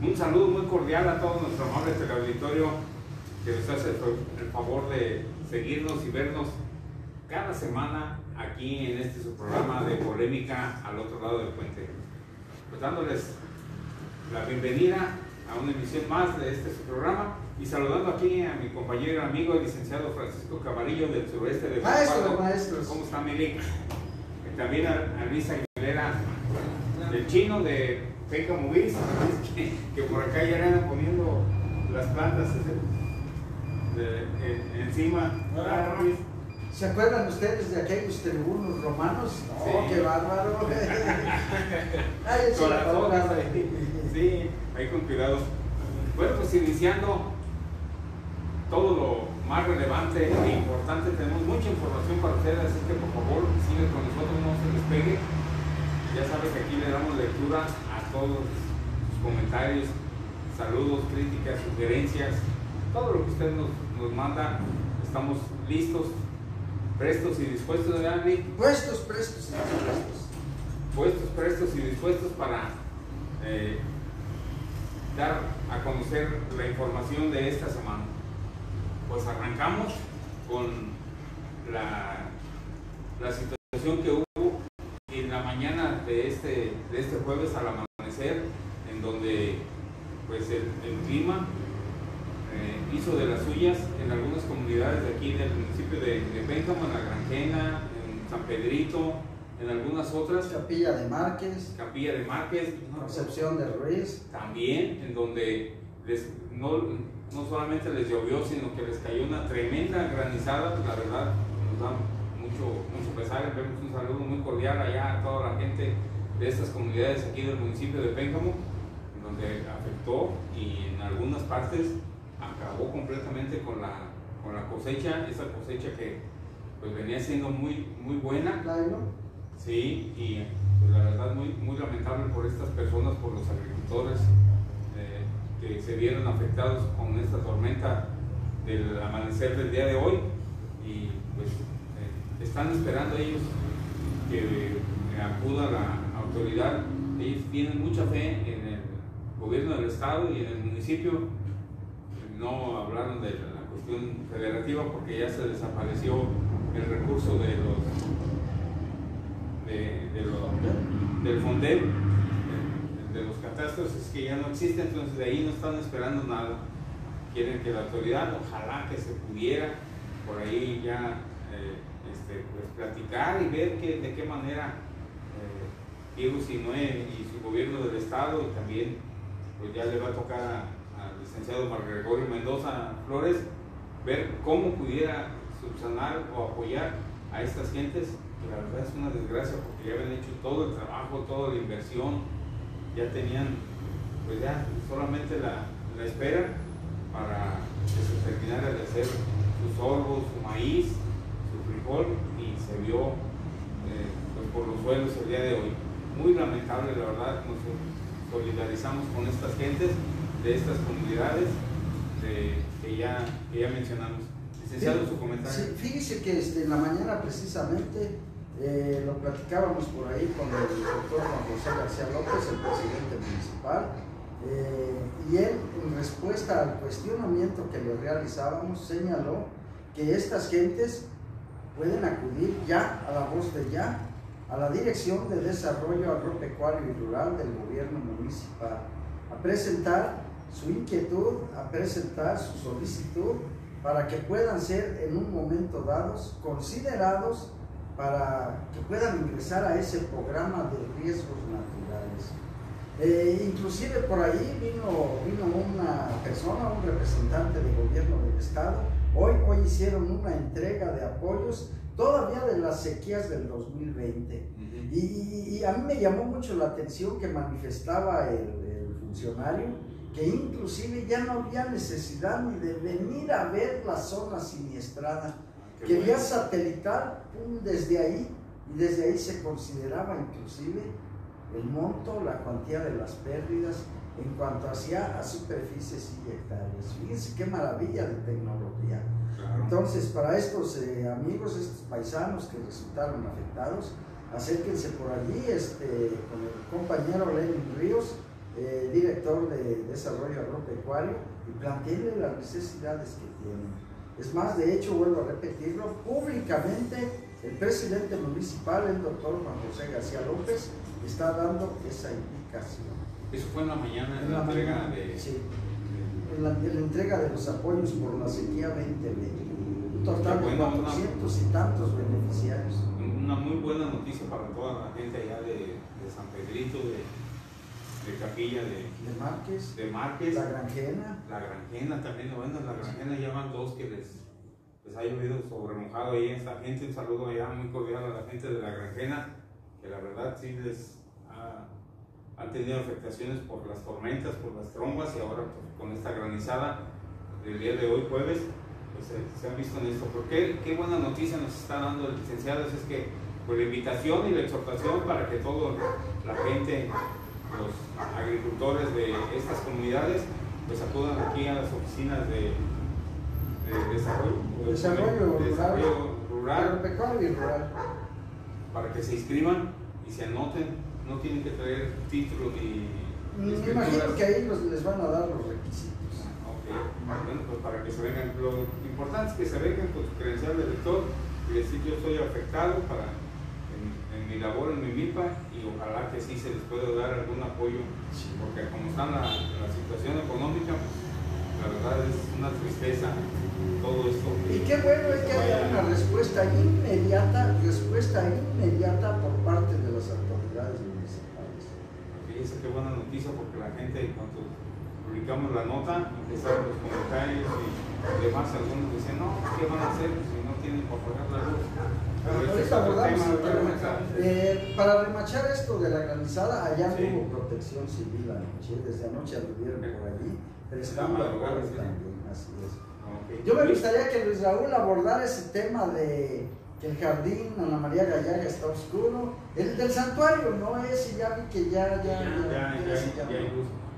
Un saludo muy cordial a todo nuestro amable teleauditorio que nos hace el favor de seguirnos y vernos cada semana aquí en este su programa de polémica al otro lado del puente. Pues dándoles la bienvenida a una emisión más de este su programa y saludando aquí a mi compañero y amigo, el licenciado Francisco Camarillo del sureste de Maestro, maestros. ¿Cómo está, Milik? También a, a Luis Aguilera, del chino de Penca Movies, que, que, por acá ya andan poniendo las plantas de, de, encima. Ah, Luis. ¿Se acuerdan ustedes de aquellos tribunos romanos? ¡Oh, Sí. qué bárbaro! Ay, el Corazones chino, ahí. Sí, ahí con cuidado. Bueno, pues iniciando todo lo más relevante e importante, tenemos mucha información para ustedes, así que por favor sigan con nosotros, no se despegue. Ya sabes que aquí le damos lectura todos sus comentarios, saludos, críticas, sugerencias, todo lo que usted nos, nos manda, estamos listos, prestos y dispuestos, ¿verdad, Nick? Puestos, prestos y dispuestos. puestos, prestos y dispuestos para eh, dar a conocer la información de esta semana. Pues arrancamos con la, la situación que hubo en la mañana de este, de este jueves al amanecer, en donde pues el, el clima eh, hizo de las suyas en algunas comunidades de aquí del municipio de, de Pénjamo, en la Granjena, en San Pedrito, en algunas otras, Capilla de Márquez, Capilla de Márquez, Concepción de Ruiz. también, en donde les- no, no solamente les llovió, sino que les cayó una tremenda granizada, pues la verdad nos da mucho, mucho pesar, vemos un saludo muy cordial allá a toda la gente de estas comunidades aquí del municipio de Pénjamo, donde afectó y en algunas partes acabó completamente con la, con la cosecha, esa cosecha que pues venía siendo muy, muy buena, Claro. Sí, y pues, la verdad muy, muy lamentable por estas personas, por los agricultores eh, que se vieron afectados con esta tormenta del amanecer del día de hoy y pues eh, están esperando ellos que eh, acuda la autoridad. Ellos tienen mucha fe en gobierno del estado y en el municipio. No hablaron de la cuestión federativa porque ya se desapareció el recurso de los de, de lo- del Fondel, de, los catastros, es que ya no existe, entonces de ahí no están esperando nada. Quieren que la autoridad, ojalá que se pudiera por ahí ya eh, este, pues, platicar y ver que, de qué manera eh, Diego y su gobierno del Estado y también pues ya le va a tocar al licenciado Margregorio Mendoza Flores ver cómo pudiera subsanar o apoyar a estas gentes, que la verdad es una desgracia porque ya habían hecho todo el trabajo, toda la inversión, ya tenían pues ya solamente la, espera para que se terminara de hacer su sorgo, su maíz, su frijol y se vio eh, pues, por los suelos el día de hoy. Muy lamentable, la verdad, nos solidarizamos con estas gentes de estas comunidades de- que, ya, que ya mencionamos. Licenciado, su comentario. Sí, fíjese que este, en la mañana precisamente eh, lo platicábamos por ahí con el doctor Juan José García López, el presidente municipal, eh, y él en respuesta al cuestionamiento que le realizábamos señaló que estas gentes pueden acudir ya a la voz de ya a la Dirección de Desarrollo Agropecuario y Rural del Gobierno Municipal a presentar su inquietud, a presentar su solicitud para que puedan ser en un momento dados considerados para que puedan ingresar a ese programa de riesgos naturales. Eh, inclusive por ahí vino, vino una persona, un representante del gobierno del estado, hoy, hoy hicieron una entrega de apoyos todavía de las sequías del 2020. Ujú. Y, y- y a mí me llamó mucho la atención que manifestaba el, el funcionario que inclusive ya no había necesidad ni de venir a ver la zona siniestrada, Qué que vía bueno. pum, desde ahí y desde ahí se consideraba inclusive el monto, la cuantía de las pérdidas en cuanto hacía a superficies y hectáreas. Fíjense qué maravilla de tecnología. Claro. Entonces, para estos eh, amigos, estos paisanos que resultaron afectados, acérquense por allí este, con el compañero Lenin Ríos. eh, director de Desarrollo Agropecuario, y plantearle las necesidades que tienen. Es más, de hecho, vuelvo a repetirlo, públicamente el presidente municipal, el doctor Juan José García López, está dando esa indicación. Eso fue en la mañana en, la, entrega de... Sí, la, entrega de los apoyos por la sequía 2020. Un total de 400 y tantos beneficiarios. Una muy buena noticia para toda la gente allá de, San Pedrito, de, de Capilla, de, de Márquez, de Márquez, La Granjena. La Granjena también, bueno, La Granjena ya van dos que les, les ha llovido sobre mojado ahí esta gente. Un saludo allá muy cordial a la gente de La Granjena, que la verdad sí les han tenido afectaciones por las tormentas, por las trombas y ahora pues, con esta granizada del día de hoy, jueves, pues se, han visto en esto. Porque qué buena noticia nos está dando el licenciado, es que por la invitación y la exhortación para que toda la gente, los agricultores de estas comunidades, pues acudan aquí a las oficinas de, desarrollo, desarrollo, desarrollo rural, rural, y rural, para que se inscriban y se anoten no tienen que traer título ni. Me imagino que ahí les van a dar los requisitos. Ah, ok, bueno, pues para que se vengan. Lo importante es que se vengan con su credencial de lector y decir yo soy afectado para en, mi labor en mi MIPA y ojalá que sí se les pueda dar algún apoyo, porque como está la, la situación económica, pues, la verdad es una tristeza todo esto. Y qué bueno es que haya una respuesta inmediata, respuesta inmediata por parte de las autoridades Fíjense qué buena noticia porque la gente cuando publicamos la nota empezaron los comentarios y demás algunos dicen no, ¿qué van a hacer si no tienen para pagar la luz? Eh, para remachar esto de la granizada, allá no hubo protección civil anoche, desde anoche anduvieron por allí, pero están también, así es. Yo me gustaría que Luis Raúl abordara ese tema de que el jardín Ana María Gallaga está oscuro. El del santuario no es, y ya vi que ya, ya, ya,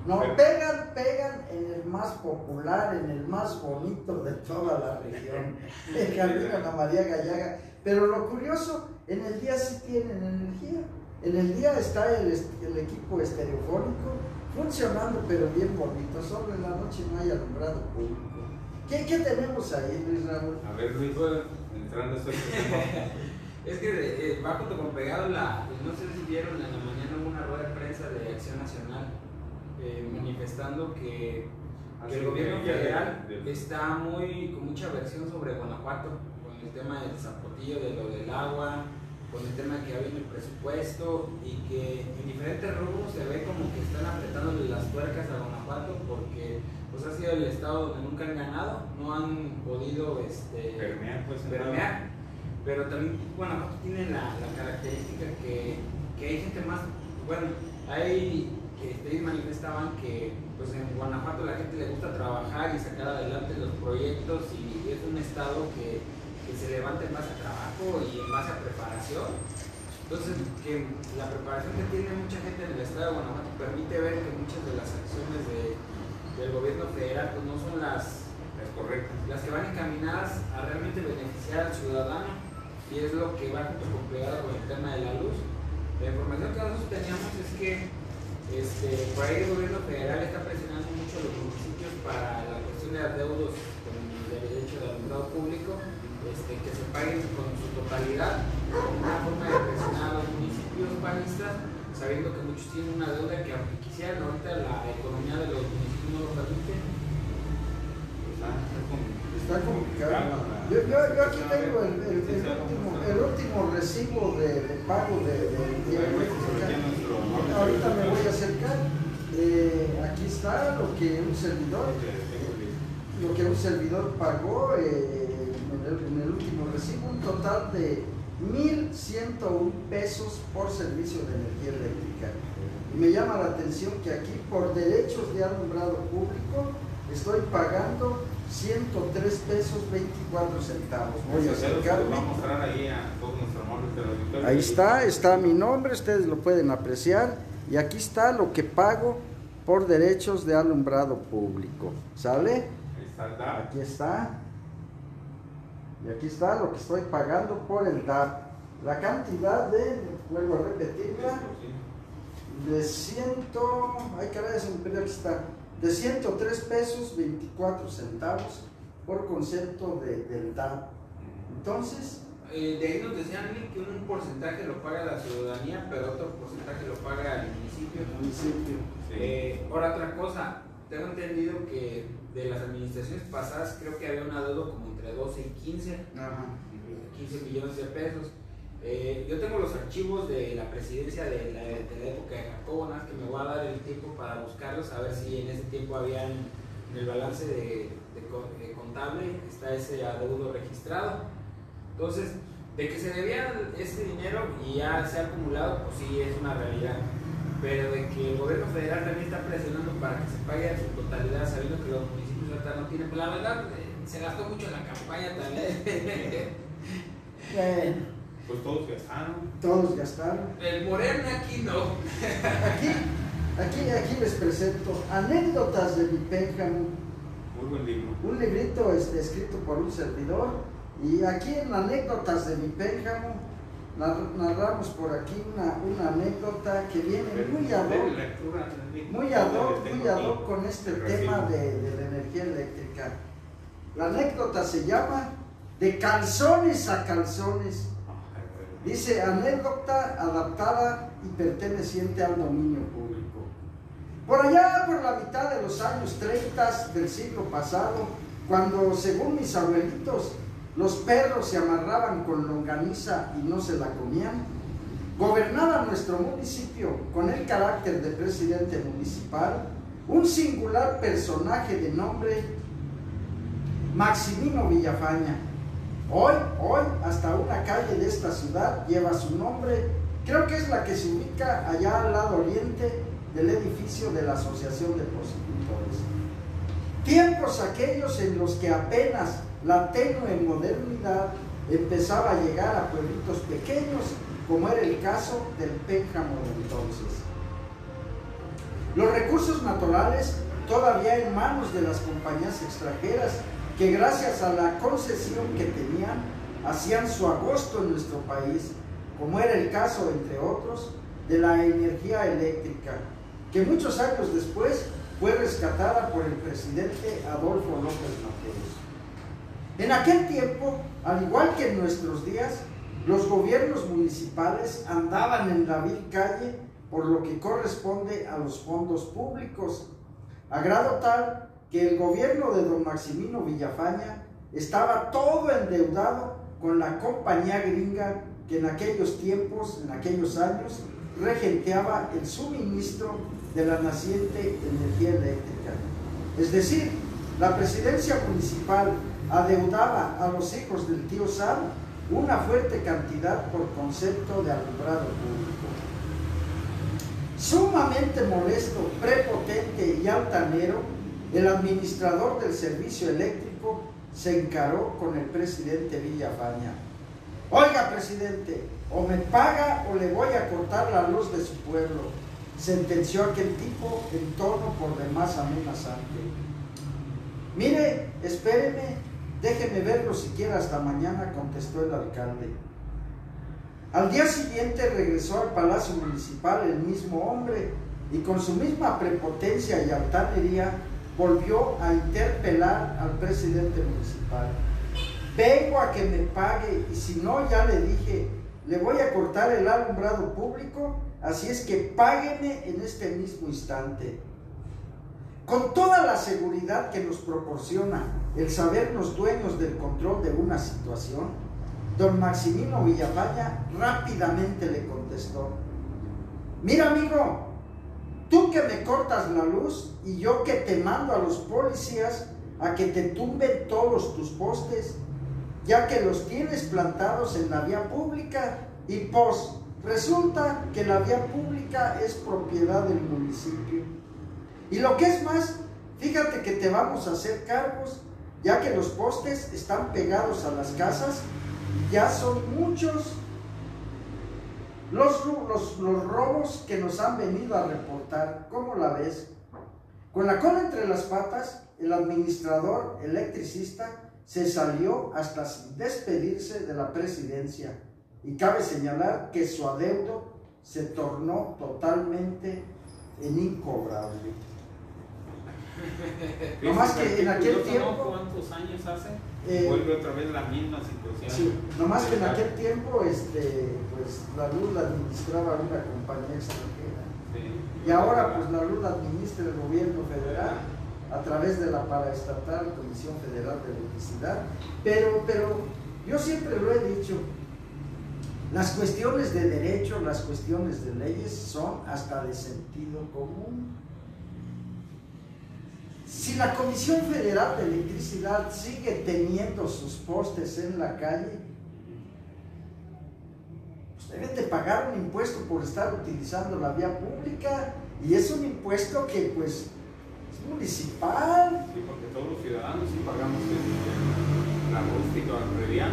No, pegan, pegan en el más popular, en el más bonito de toda la región, el jardín Ana María Gallaga. Pero lo curioso, en el día sí tienen energía. En el día está el, el equipo estereofónico funcionando, pero bien bonito. Solo en la noche no hay alumbrado público. ¿Qué, qué tenemos ahí, Luis Raúl? A ver, Luis, entrando a Es que eh, va junto con pegado la. No sé si vieron en la mañana una rueda de prensa de Acción Nacional eh, manifestando que, el gobierno federal está muy con mucha versión sobre Guanajuato, con el tema del zapotillo, de lo del agua, con el tema que había el presupuesto y que en diferentes rubros se ve como que están apretándole las tuercas a Guanajuato porque pues ha sido el estado donde nunca han ganado, no han podido este, permear, pues, pero también Guanajuato tiene la, la característica que, que, hay gente más, bueno, hay que ustedes manifestaban que pues en Guanajuato la gente le gusta trabajar y sacar adelante los proyectos y es un estado que, que se levanta en base a trabajo y en base a preparación. Entonces, que la preparación que tiene mucha gente en el estado de Guanajuato permite ver que muchas de las acciones de, del gobierno federal pues no son las, correctas, las que van encaminadas a realmente beneficiar al ciudadano y es lo que va junto con pegado con el tema de la luz. La información que nosotros teníamos es que este, por ahí el gobierno federal está presionando mucho a los municipios para la cuestión de adeudos con el derecho de alumbrado público, este, que se paguen con su totalidad, una forma de presionar a los municipios panistas, sabiendo que muchos tienen una deuda que aunque quisieran ahorita la economía de los municipios no lo permite. Está complicado. Yo, yo, yo aquí tengo el, el, el, último, el último recibo de, de pago de, de, Ahorita me voy a acercar. Eh, aquí está lo que un servidor, lo que un servidor pagó eh, en el último recibo, un total de 1.101 pesos por servicio de energía eléctrica. Y me llama la atención que aquí por derechos de alumbrado público estoy pagando 103 pesos 24 centavos. Voy a acercarme. Ahí está, está mi nombre, ustedes lo pueden apreciar. Y aquí está lo que pago por derechos de alumbrado público. ¿Sale? Aquí está. Y aquí está lo que estoy pagando por el DAP. La cantidad de, vuelvo a repetirla, de 100, ay caray, se me aquí está, de 103 pesos 24 centavos por concepto de, del DAP. Entonces, Eh, de ahí nos decían que un porcentaje lo paga la ciudadanía, pero otro porcentaje lo paga el municipio. el municipio. Sí. Eh, ahora otra cosa, tengo entendido que de las administraciones pasadas creo que había un adeudo como entre 12 y 15, Ajá. 15 millones de pesos. Eh, yo tengo los archivos de la presidencia de la, de la época de Jacobo, nada que me voy a dar el tiempo para buscarlos, a ver si en ese tiempo habían en el balance de, de co- de contable está ese adeudo registrado. Entonces, de que se debía ese dinero y ya se ha acumulado, pues sí es una realidad. Pero de que el gobierno federal también está presionando para que se pague en su totalidad, sabiendo que los municipios ahorita no tienen. Pues la verdad, eh, se gastó mucho en la campaña también. Bueno, Pues todos gastaron. todos gastaron. el Morena aquí no. Aquí, aquí, aquí les presento anécdotas de mi Pénjamo, Muy buen libro. un librito este, escrito por un servidor. Y aquí en anécdotas de mi Pénjamo narramos por aquí una, una anécdota que viene muy ad hoc, muy ad hoc, muy ad hoc con este tema de, de la energía eléctrica. La anécdota se llama De calzones a calzones. Dice anécdota adaptada y perteneciente al dominio público. Por allá, por la mitad de los años 30 del siglo pasado, cuando, según mis abuelitos, los perros se amarraban con longaniza y no se la comían, gobernaba nuestro municipio con el carácter de presidente municipal un singular personaje de nombre Maximino Villafaña. Hoy, hoy, hasta una calle de esta ciudad lleva su nombre. Creo que es la que se ubica allá al lado oriente del edificio de la Asociación de Prostitutores. Tiempos aquellos en los que apenas la tenue modernidad empezaba a llegar a pueblitos pequeños, como era el caso del Pénjamo de entonces. Los recursos naturales todavía en manos de las compañías extranjeras que gracias a la concesión que tenían hacían su agosto en nuestro país, como era el caso, entre otros, de la energía eléctrica, que muchos años después fue rescatada por el presidente Adolfo López Mateos. En aquel tiempo, al igual que en nuestros días, los gobiernos municipales andaban en la vil calle por lo que corresponde a los fondos públicos, a grado tal que el gobierno de don Maximino Villafaña estaba todo endeudado con la compañía gringa que en aquellos tiempos, en aquellos años, regenteaba el suministro de la naciente energía eléctrica. Es decir, la presidencia municipal adeudaba a los hijos del tío Sam una fuerte cantidad por concepto de alumbrado público. Sumamente molesto, prepotente y altanero, el administrador del servicio eléctrico se encaró con el presidente Villafaña. Oiga, presidente, o me paga o le voy a cortar la luz de su pueblo, sentenció aquel tipo en tono por demás amenazante. Mire, espéreme, déjeme verlo siquiera hasta mañana, contestó el alcalde. Al día siguiente regresó al Palacio Municipal el mismo hombre y con su misma prepotencia y altanería volvió a interpelar al presidente municipal. Vengo a que me pague y si no, ya le dije, le voy a cortar el alumbrado público, así es que págueme en este mismo instante. Con toda la seguridad que nos proporciona el sabernos dueños del control de una situación, don Maximino Villafaña rápidamente le contestó, mira amigo, tú que me cortas la luz y yo que te mando a los policías a que te tumben todos tus postes, ya que los tienes plantados en la vía pública y pues resulta que la vía pública es propiedad del municipio. Y lo que es más, fíjate que te vamos a hacer cargos, ya que los postes están pegados a las casas y ya son muchos los, los, los robos que nos han venido a reportar. ¿Cómo la ves? Con la cola entre las patas, el administrador electricista se salió hasta despedirse de la presidencia. Y cabe señalar que su adeudo se tornó totalmente en incobrable. No más que en aquel tiempo. ¿Cuántos años hace? Eh, Vuelve otra vez la misma situación. Sí, nomás que en aquel tiempo este, pues, la luz la administraba una compañía extranjera. Sí. Y ahora pues la luz la administra el gobierno federal a través de la paraestatal Comisión Federal de Electricidad. Pero, pero yo siempre lo he dicho, las cuestiones de derecho, las cuestiones de leyes son hasta de sentido común. Si la Comisión Federal de Electricidad sigue teniendo sus postes en la calle, pues deben de pagar un impuesto por estar utilizando la vía pública y es un impuesto que pues es municipal. Sí, porque todos los ciudadanos sí pagamos el- la rústica o predial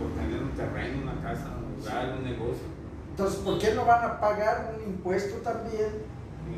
por tener un terreno, una casa, un lugar, un negocio. Entonces, ¿por qué no van a pagar un impuesto también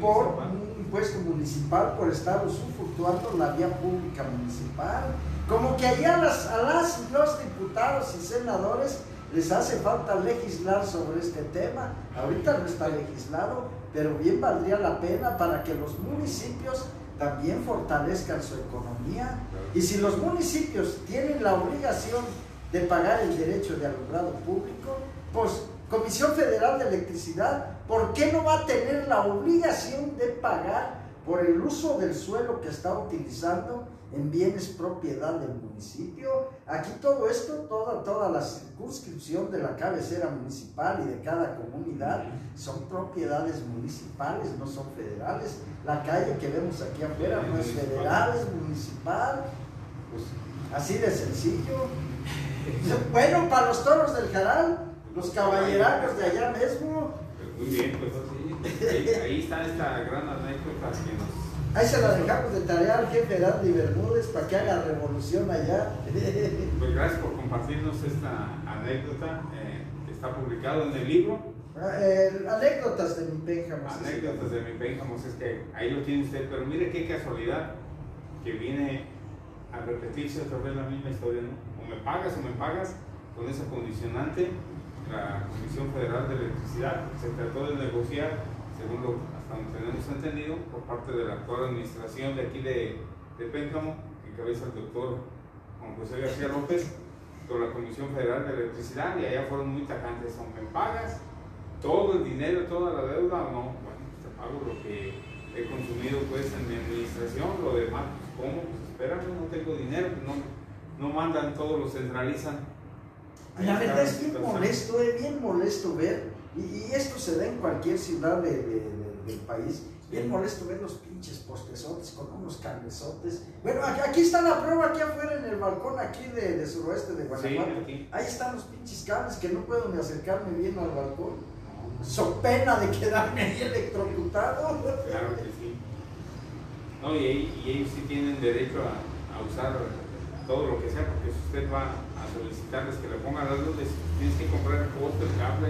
por municipal. un impuesto municipal por estar usufructuando la vía pública municipal? Como que allá las, a las los diputados y senadores les hace falta legislar sobre este tema. Ahorita no está legislado, pero bien valdría la pena para que los municipios también fortalezcan su economía. Y si los municipios tienen la obligación de pagar el derecho de alumbrado público, pues Comisión Federal de Electricidad, ¿por qué no va a tener la obligación de pagar por el uso del suelo que está utilizando en bienes propiedad del municipio? Aquí todo esto, toda, toda la circunscripción de la cabecera municipal y de cada comunidad son propiedades municipales, no son federales. La calle que vemos aquí afuera no es federal, es municipal. Pues, Así de sencillo. Bueno, para los toros del Jaral, los caballeracos de allá mismo, muy bien, pues ahí, ahí está esta gran anécdota que nos ahí se la dejamos de tarea al jefe Andy Bermúdez para que haga revolución allá. Pues gracias por compartirnos esta anécdota eh, que está publicado en el libro. Eh, anécdotas de mi Pénjamo. Anécdotas de mi Pénjamos, es que ahí lo tiene usted, pero mire qué casualidad que viene a repetirse otra vez la misma historia, ¿no? O me pagas o me pagas con esa condicionante, la Comisión Federal de Electricidad se trató de negociar, según lo hasta donde tenemos entendido, por parte de la actual administración de aquí de, de Pénjamo, que encabeza el doctor Juan José García López, con la Comisión Federal de Electricidad, y allá fueron muy tacantes, o me pagas todo el dinero, toda la deuda, no, bueno, pues te pago lo que he consumido pues en mi administración, lo demás, pues cómo, pues espérame, no tengo dinero, no, no mandan todo, lo centralizan. Ahí La verdad es bien molesto, es bien molesto ver, y, y esto se da en cualquier ciudad de- de- de- del país, bien molesto ver los pinches postezotes con unos cablezotes. Bueno, aquí, está la prueba, aquí afuera en el balcón, aquí de, suroeste de Guanajuato. Ahí están los pinches cables que no puedo ni acercarme bien al balcón. So pena de quedarme ahí electrocutado. Claro que sí. No, y ellos sí tienen derecho a, a usar todo lo que sea, porque si usted va a solicitarles que le pongan las luces, tienes que comprar el poste, el cable,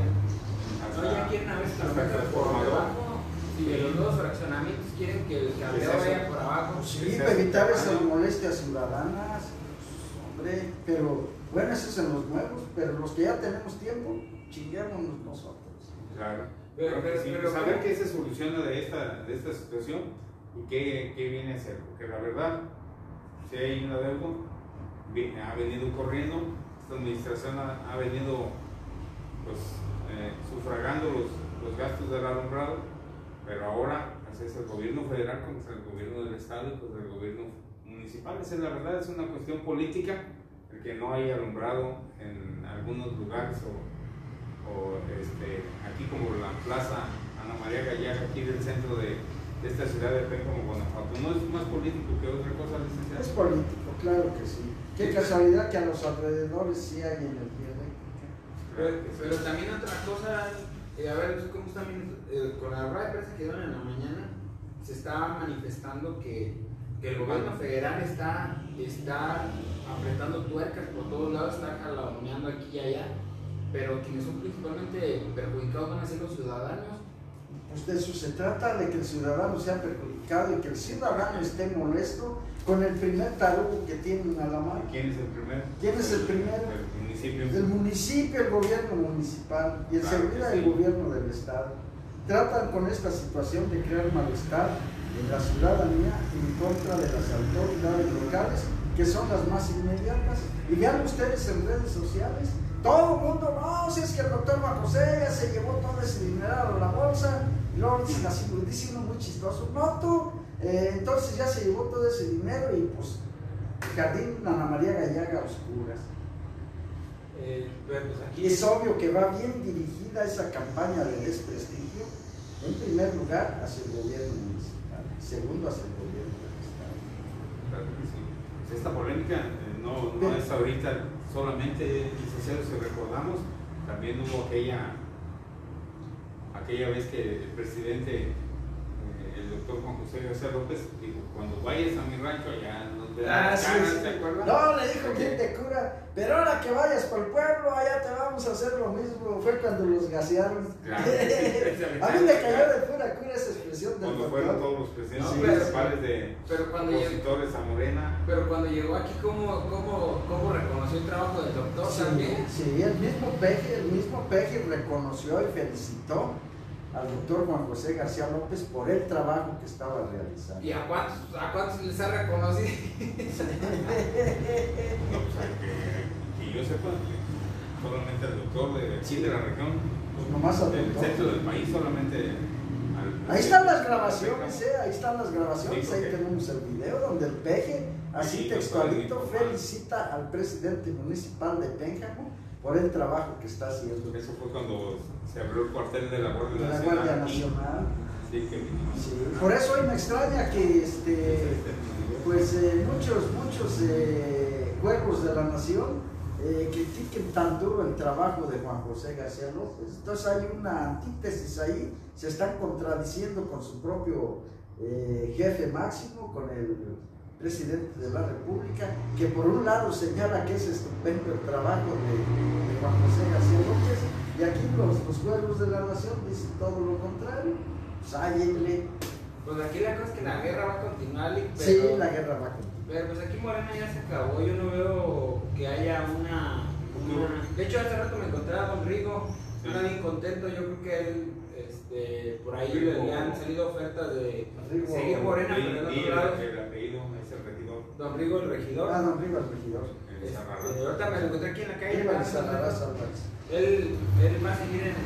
hasta, No, ya quieren a veces que lo hasta el metan por transformador. Y de los nuevos fraccionamientos quieren que el cableo ¿Qué es eso? vaya por abajo. Sí, Sí, para evitar sí, esas sí. molestias ciudadanas. Pues, hombre, pero bueno, eso es en los nuevos, pero los que ya tenemos tiempo, chinguémonos nosotros. Claro. Pero- sí. saber qué se soluciona de esta, de esta situación y qué, qué viene a ser. Porque la verdad, si hay un adeudo, ha venido corriendo, esta administración ha, venido pues, eh, sufragando los, los gastos del alumbrado, pero ahora pues, es el gobierno federal contra el gobierno del estado y contra el gobierno municipal. Esa es la verdad, es una cuestión política, el que no hay alumbrado en algunos lugares o o este, aquí como la plaza Ana María Gallardo, aquí del centro de, esta ciudad de Pénjamo, Guanajuato. No es más político que otra cosa, Es licenciado. político, claro que sí. Qué casualidad que a los alrededores sí hay energía eléctrica. Pero, pero también otra cosa, eh, a ver, ¿tú ¿cómo está bien? Eh, con la rueda de prensa que dieron en la mañana, se está manifestando que, que el gobierno federal está, está apretando tuercas por todos lados, está jaloneando aquí y allá, pero quienes son principalmente perjudicados van a ser los ciudadanos. Pues de eso se trata, de que el ciudadano sea perjudicado y que el ciudadano esté molesto con el primer tarugo que tienen a la mano. ¿Quién es el primero? ¿Quién es el primero? El municipio. El municipio, el gobierno municipal y en Claro que seguridad sí. el gobierno del estado tratan con esta situación de crear malestar en la ciudadanía en contra de las autoridades locales que son las más inmediatas. Y vean ustedes en redes sociales, todo el mundo, no, si es que el doctor Juan José se llevó todo ese dinero a la bolsa, y luego dicen así, dice uno muy chistoso, no tú, eh, entonces ya se llevó todo ese dinero y pues el jardín Ana María Gallaga a oscuras. Eh, pues aquí Es obvio que va bien dirigida esa campaña de desprestigio, en primer lugar hacia el gobierno municipal, segundo hacia el gobierno del Estado. Claro que sí. Pues Esta polémica eh, no, no es ahorita solamente, licenciado, si recordamos, también hubo aquella, aquella vez que el presidente, el doctor Juan José García López, dijo, cuando vayas a mi rancho allá nos verás Ah, las sí, caras", sí. ¿te acuerdas? No, le dijo bien de cura, pero ahora que vayas por el pueblo, allá te vamos a hacer lo mismo. Fue cuando los gasearon. Claro. a mí me cayó de pura cura esa expresión del Cuando fueron todos los presidentes No, pero- municipales de pero cuando llegó, opositores a Morena, pero cuando llegó aquí, ¿cómo, cómo, cómo reconoció el trabajo del doctor Sí, también? sí, el mismo Peje, el mismo Peje reconoció y felicitó al doctor Juan José García López por el trabajo que estaba realizando. ¿Y a cuántos, a cuántos les ha reconocido? no, pues, a que, que yo sepa, solamente al doctor de aquí de la región, Pues nomás al del doctor. centro del país, solamente al- Ahí están las grabaciones, ¿eh? ahí están las grabaciones, Sí, ahí tenemos el video donde el peje, así Sí, textualito, felicita al presidente municipal de Pénjamo por el trabajo que está haciendo Eso fue cuando se abrió el cuartel de la Guardia de la Nacional. Guardia. Nacional. Sí, que. Sí, Por eso hoy me extraña que este, pues eh, muchos, muchos eh, cuerpos de la nación eh, critiquen tan duro el trabajo de Juan José García López. Entonces hay una antítesis ahí, se están contradiciendo con su propio eh, jefe máximo, con el presidente de la República, que por un lado señala que es estupendo el trabajo de, de Juan José García López, y aquí los, los pueblos de la nación dicen todo lo contrario. Pues. Pues aquí la cosa es que la guerra va a continuar, pero, Sí, la guerra va a continuar. pero pues aquí Morena ya se acabó, yo no veo que haya una... una- De hecho, hace rato me encontré a Don Rigo, estaba bien contento, yo creo que él, este, por ahí le, le han salido ofertas de Rigo- seguir Morena, pero en otro lado, Don Rigo el regidor. Ah, don Rivas Regidor. el Este, ahorita me lo encontré aquí en la calle. Salazar contento. Álvarez. Él, él va a seguir en,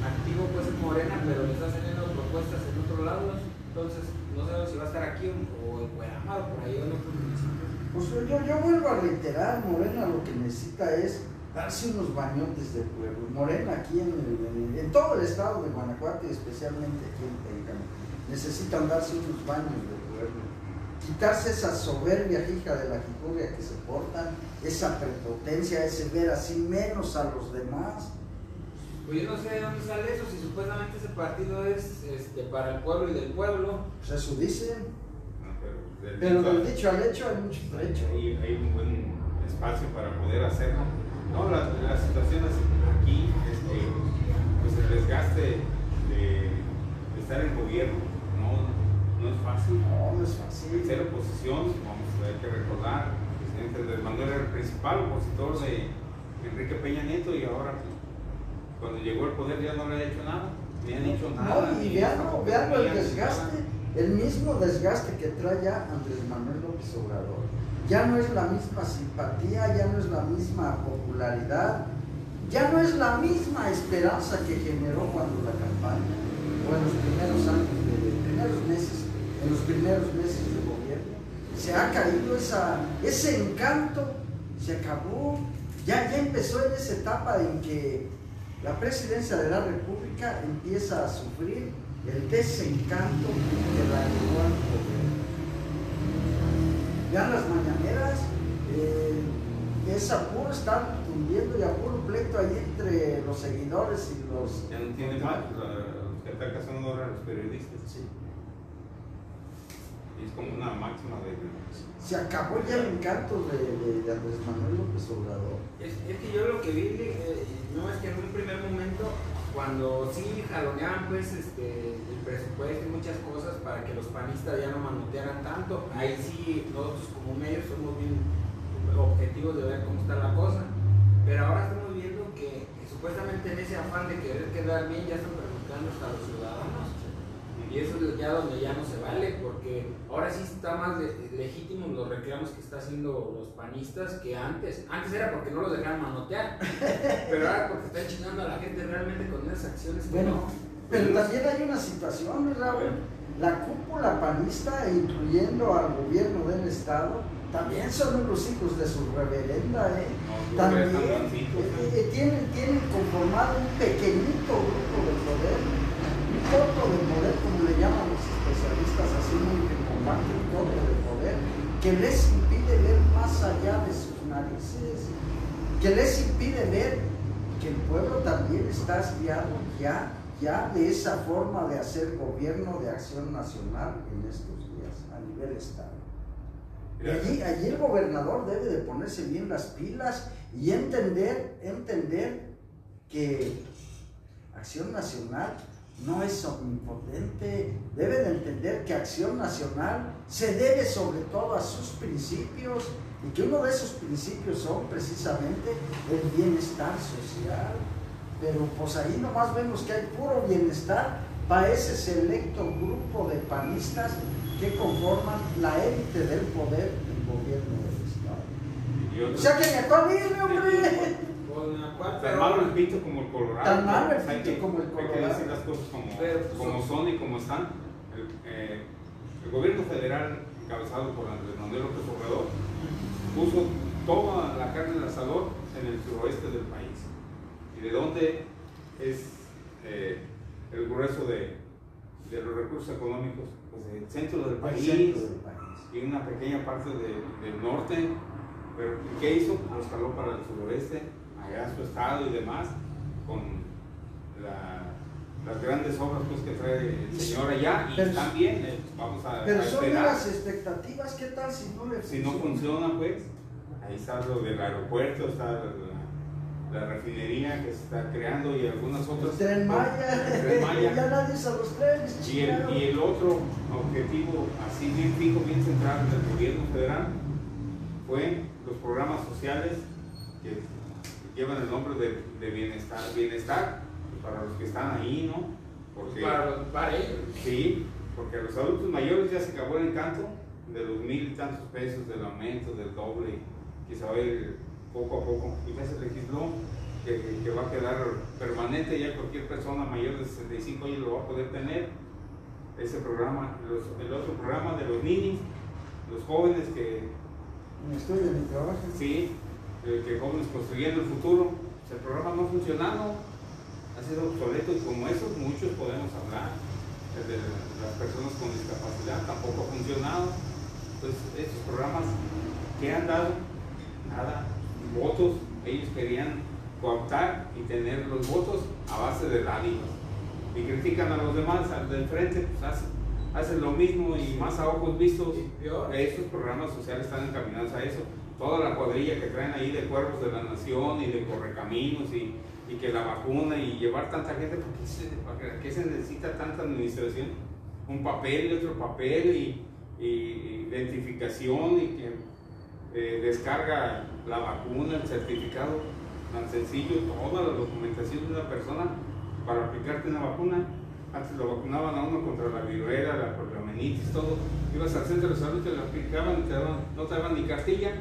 activo pues en Morena, pero le está saliendo propuestas en otro lado. Entonces, no sé si va a estar aquí o, en Cuerama o por ahí o en otros municipios. Pues yo, yo vuelvo a reiterar, Morena lo que necesita es darse unos bañotes de pueblo. Morena aquí en, el- en- en todo el estado de Guanajuato y especialmente aquí en Pénjamo, necesitan darse unos baños de pueblo. Quitarse esa soberbia hija de la jicuria que se portan, esa prepotencia, ese ver así menos a los demás. Pues yo no sé de dónde sale eso, si supuestamente ese partido es este, para el pueblo y del pueblo. Pues eso dicen, No, pero del pero dicho- del dicho al hecho hay mucho trecho. Hay, hay un buen espacio para poder hacerlo. No, la, la situación es aquí, este, pues el desgaste de, de estar en gobierno no, es fácil. No, no es fácil. Ser oposición, vamos a hay que recordar, el presidente Andrés Manuel era el principal opositor de Enrique Peña Nieto y ahora cuando llegó al poder ya no le ha hecho nada, ni han hecho nada. No, y ni vean, tampoco vean el desgaste, el mismo desgaste que trae ya Andrés Manuel López Obrador. Ya no es la misma simpatía, ya no es la misma popularidad, ya no es la misma esperanza que generó cuando la campaña, o en los primeros años, de, primeros meses, en los primeros meses de gobierno. Se ha caído esa, ese encanto, se acabó, ya, ya empezó en esa etapa en que la presidencia de la República empieza a sufrir el desencanto de la actual gobierno. Ya las mañaneras, eh, es a puro estar tundiendo y a puro pleito ahí entre los seguidores y los... Ya no tiene más, los que atacan son ahora los periodistas. Sí. Y es como una máxima de... Se acabó ya el encanto de, de- de Andrés Manuel López Obrador. Es, es que yo lo que vi, eh, no es que en un primer momento, cuando sí jaloneaban pues este, el presupuesto y muchas cosas para que los panistas ya no manotearan tanto, ahí sí nosotros como medios somos bien objetivos de ver cómo está la cosa. Pero ahora estamos viendo que, que supuestamente en ese afán de querer quedar bien ya están perjudicando hasta los ciudadanos. Y eso es ya donde ya no se vale, porque ahora sí está más le- legítimo los reclamos que está haciendo los panistas que antes. Antes era porque no los dejaban manotear, pero ahora porque están chingando a la gente realmente con esas acciones que Bueno, no. Pero también hay una situación, Raúl. La cúpula panista, incluyendo al gobierno del Estado, también son unos hijos de su reverenda, ¿eh? No, También eh, ¿eh? eh, tienen, tienen conformado un pequeñito grupo de poder, coto de poder, como le llaman los especialistas, así muy que comparte un coto de poder, que les impide ver más allá de sus narices, que les impide ver que el pueblo también está guiado ya, ya de esa forma de hacer gobierno de acción nacional en estos días a nivel Estado. Y allí, allí el gobernador debe de ponerse bien las pilas y entender, entender que Acción Nacional no es omnipotente, debe de entender que Acción Nacional se debe sobre todo a sus principios y que uno de esos principios son precisamente el bienestar social. Pero pues ahí nomás vemos que hay puro bienestar para ese selecto grupo de panistas que conforman la élite del poder del gobierno del Estado. O sea que irle, hombre. Cual, Tan malo el pito como el colorado. Tan malo el Pues hay pito que- como el Hay que colorado. decir las cosas como, Pero, pues, como son- y como están. El, eh, el gobierno federal, encabezado por Andrés Manuel López Obrador, puso toda la carne en el asador en el suroeste del país. ¿Y de dónde es eh, el grueso de, de los recursos económicos? Pues del centro del país centro del país. y una pequeña parte de- del norte. Pero ¿qué hizo? Lo escaló para el suroeste, allá en su estado y demás, con la- las grandes obras pues, que trae el señor allá. Y Pero- también eh, vamos a, Pero a son las expectativas, ¿qué tal si no le Si no funciona, pues, ahí está lo del aeropuerto, está la, la refinería que se está creando y algunas El otras. tren Maya, El Tren Maya. ya nadie usa los trenes, Y el, y el otro objetivo, así bien fijo, bien central del gobierno federal, fue los programas sociales que llevan el nombre de, de bienestar, bienestar pues, para los que están ahí, ¿no? Porque, para, para ellos. sí, porque a los adultos mayores ya se acabó el encanto de los mil y tantos pesos del aumento, del doble, que se va a ir poco a poco, y ya se legisló que, que- que va a quedar permanente, ya cualquier persona mayor de 65 años lo va a poder tener, ese programa, los- el otro programa de los ninis, los jóvenes que, estoy de mi trabajo. sí, que jóvenes construyendo el futuro, pues el programa no ha funcionado, ha sido obsoleto y como esos muchos podemos hablar, el de las personas con discapacidad tampoco ha funcionado, entonces estos programas que han dado, nada, votos, ellos querían cooptar y tener los votos a base de dádivas. Y critican a los demás, al del frente, pues hacen, hacen lo mismo y más a ojos vistos. Estos programas sociales están encaminados a eso. Toda la cuadrilla que traen ahí de cuerpos de la nación y de correcaminos y, y que la vacuna y llevar tanta gente, ¿por qué se, para qué se necesita tanta administración? Un papel y otro papel y, y identificación y que eh, descarga la vacuna, el certificado, tan sencillo, toda la documentación de una persona para aplicarte una vacuna. Antes lo vacunaban a uno contra la viruela, la poliomielitis, todo. Ibas al centro de salud, te lo aplicaban y te daban- no te daban ni cartilla.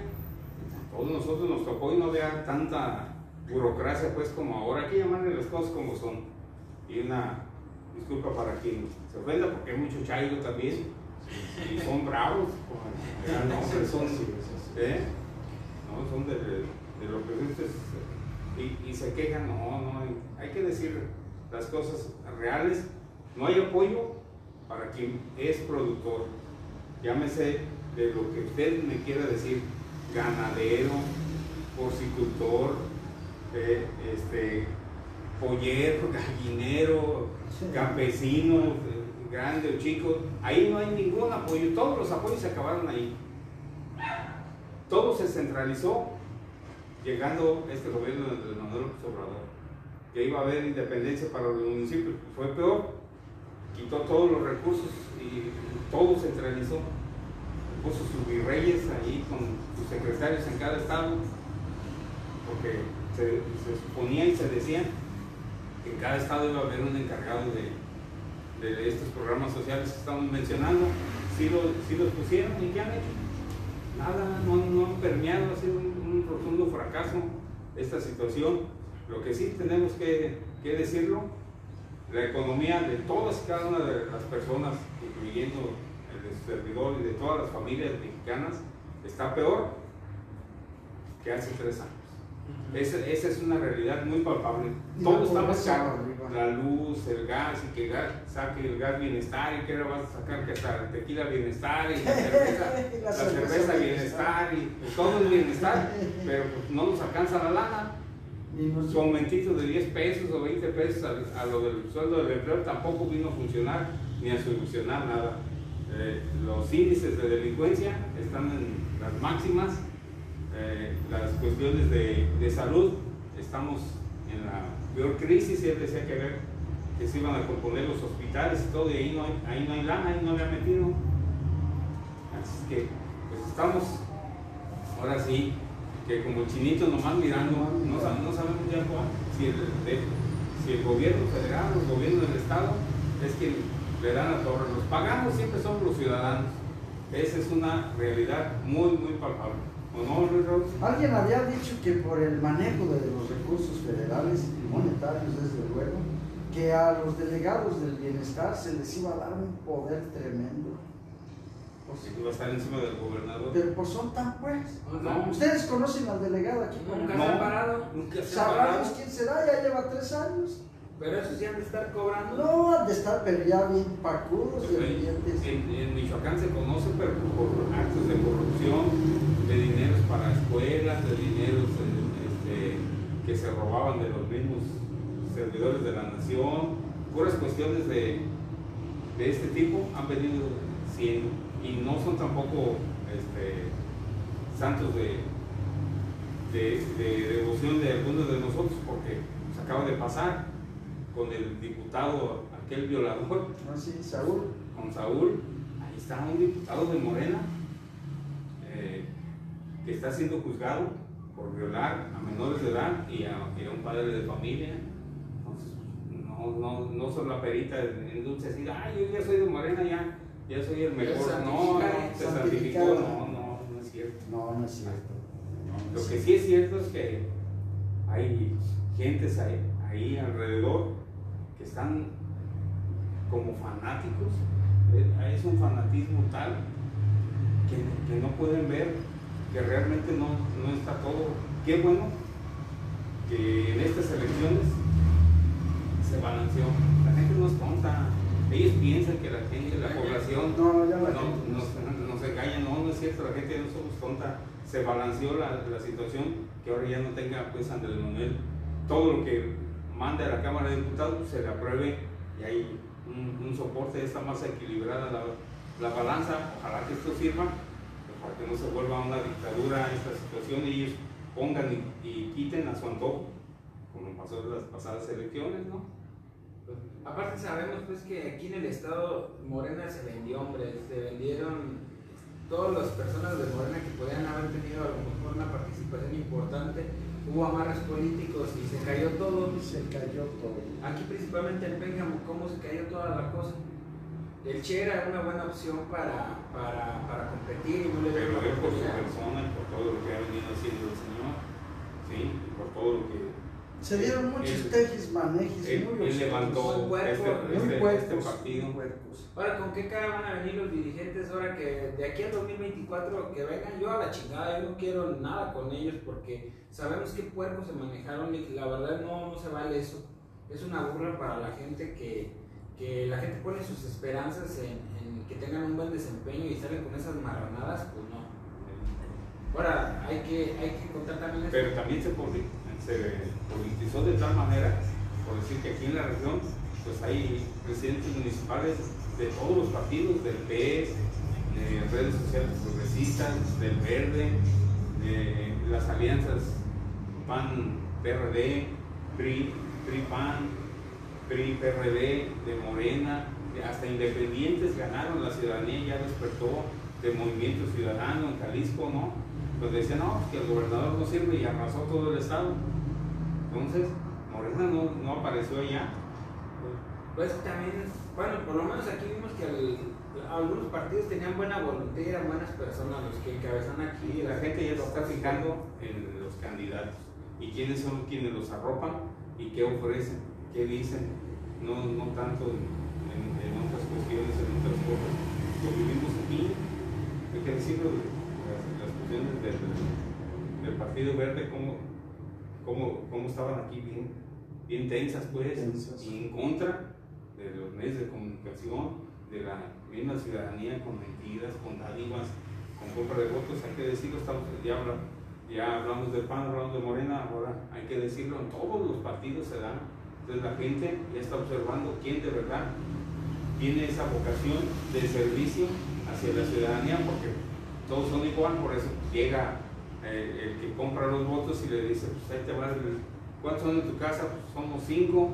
Todos nosotros nos tocó y no había tanta burocracia pues como ahora. Hay que llamarle las cosas como son. Y una disculpa para quien se ofenda porque hay mucho chairo también. Y son bravos. no, son, ¿eh? No, son de, de lo que y, y se quejan, no, no, hay que decir las cosas reales, no hay apoyo para quien es productor, llámese de lo que usted me quiera decir, ganadero, porcicultor, eh, este, pollero, gallinero, campesino, eh, grande o chico, ahí no hay ningún apoyo, todos los apoyos se acabaron ahí. Todo se centralizó llegando este gobierno de Manuel López Obrador, que iba a haber independencia para los municipios, fue peor, quitó todos los recursos y todo centralizó, puso sus virreyes ahí con sus secretarios en cada estado, porque se, suponía y se decía que en cada estado iba a haber un encargado de, de estos programas sociales que estamos mencionando. Sí, lo, los pusieron y ¿qué han hecho? Nada, no, no han permeado, ha sido un, profundo fracaso esta situación. Lo que sí tenemos que, que decirlo, la economía de todas y cada una de las personas, incluyendo de su servidor y de todas las familias mexicanas, está peor que hace tres años. Esa, esa, es una realidad muy palpable. Todo está más caro. La luz, el gas, y que gas, saque el gas bienestar, y que ahora vas a sacar que hasta el tequila bienestar, y la cerveza, la cerveza bienestar, y todo el bienestar, pero pues no nos alcanza la lana. Su aumentito de 10 pesos o 20 pesos a, lo del sueldo del empleo tampoco vino a funcionar ni a solucionar nada. Eh, los índices de delincuencia están en las máximas, eh, las cuestiones de, de, salud, estamos en la peor crisis, y él decía que, que se iban a componer los hospitales y todo, y ahí no hay, ahí no hay lana, ahí no le ha metido. Así que, pues estamos, ahora sí, que como chinito nomás mirando, no, sabemos ya si el, si el gobierno federal o el gobierno del estado es quien le dan a todos. Los pagamos siempre somos los ciudadanos. Esa es una realidad muy, muy palpable. ¿O no, Alguien había dicho que por el manejo de los recursos federales y monetarios, desde luego, que a los delegados del bienestar se les iba a dar un poder tremendo. Pues, iba a estar encima del gobernador. Pero pues son tan pues. Ustedes conocen al delegado aquí. Nunca se ha parado. Nunca se ha parado. quién será? Ya lleva tres años. Pero eso sí han de estar cobrando. No, han de estar, pero ya bien pacudos y en, en, Michoacán se conoce pero por actos de corrupción, de dineros para escuelas, de dineros este, que se robaban de los mismos servidores de la nación, puras cuestiones de, de este tipo han venido siendo y no son tampoco este, santos de, de, de devoción de algunos de nosotros porque se acaba de pasar con el diputado, aquel violador. Ah, sí, Saúl. Con Saúl. Ahí está un diputado de Morena eh, que está siendo juzgado por violar a menores de edad y a, un padre de familia. Entonces, no, no, no son la perita en dulce decir, ay, yo ya soy de Morena, ya, ya soy el mejor. No, no, se santificó, no, no, no es cierto. No, no es cierto. Lo que sí es cierto es que hay gentes ahí, ahí alrededor están como fanáticos, eh, es un fanatismo tal que, no pueden ver que realmente no, no, está todo. Qué bueno que en estas elecciones se balanceó. La gente no es tonta. Ellos piensan que la gente, la población, no, ya la no, nos, engaña. No, no es cierto, la gente no somos tonta. Se balanceó la, la situación que ahora ya no tenga pues Andrés Manuel todo lo que mande a la Cámara de Diputados, se le apruebe y hay un, soporte de esta masa equilibrada la, la, balanza. Ojalá que esto sirva para que no se vuelva una dictadura esta situación y ellos pongan y, quiten a su antojo, como pasó en las pasadas elecciones, ¿no? Aparte sabemos pues que aquí en el estado Morena se vendió, hombre, se vendieron todas las personas de Morena que podían haber tenido a lo mejor una participación importante hubo amarres políticos y se cayó todo. Y se cayó todo. Aquí principalmente en Pénjamo, cómo se cayó toda la cosa. El Che era una buena opción para, para, para competir y no le Pero por su persona y por todo lo que ha venido haciendo el señor, ¿sí? por todo lo que se dieron muchos tejes, manejes, muy Él levantó muy este, este, este, partido. Ahora, ¿con qué cara van a venir los dirigentes ahora que de aquí al 2024 que vengan yo a la chingada? Yo no quiero nada con ellos porque sabemos qué puercos se manejaron y la verdad no, no se vale eso. Es una burla para la gente que, que la gente pone sus esperanzas en, en, que tengan un buen desempeño y salen con esas marranadas, pues no. Ahora, hay que, hay que contar también... Pero también se pone se politizó de tal manera, por decir que aquí en la región, pues hay presidentes municipales de todos los partidos, del PES, de redes sociales progresistas, del Verde, de las alianzas PAN, PRD, PRI, PRI PAN, PRI PRD, de Morena, hasta independientes ganaron, la ciudadanía ya despertó de movimiento ciudadano en Jalisco, ¿no? Pues decían, no, que el gobernador no sirve y arrasó todo el estado Entonces, Morena no, no apareció allá. Pues también, bueno, por lo menos aquí vimos que el- algunos partidos tenían buena voluntad y eran buenas personas los que encabezan aquí. Y la gente ya se está fijando en los candidatos y quiénes son quienes los arropan y qué ofrecen, qué dicen, no, no tanto en, en- otras cuestiones, en otras cosas. Lo vivimos aquí, hay que decirlo, las, las cuestiones del, del Partido Verde, cómo, cómo, cómo estaban aquí bien, bien tensas, pues, Tensas. y en contra de los medios de comunicación, de la misma ciudadanía con mentiras, con dádivas, con compra de votos, hay que decirlo, estamos, ya, habla- ya hablamos del PAN, hablamos de Morena, ahora hay que decirlo, en todos los partidos se dan. Entonces la gente ya está observando quién de verdad tiene esa vocación de servicio hacia la ciudadanía, porque todos son igual, por eso llega eh, el que compra los votos y le dice, pues ahí te vas, ¿cuántos son en tu casa? Pues somos cinco,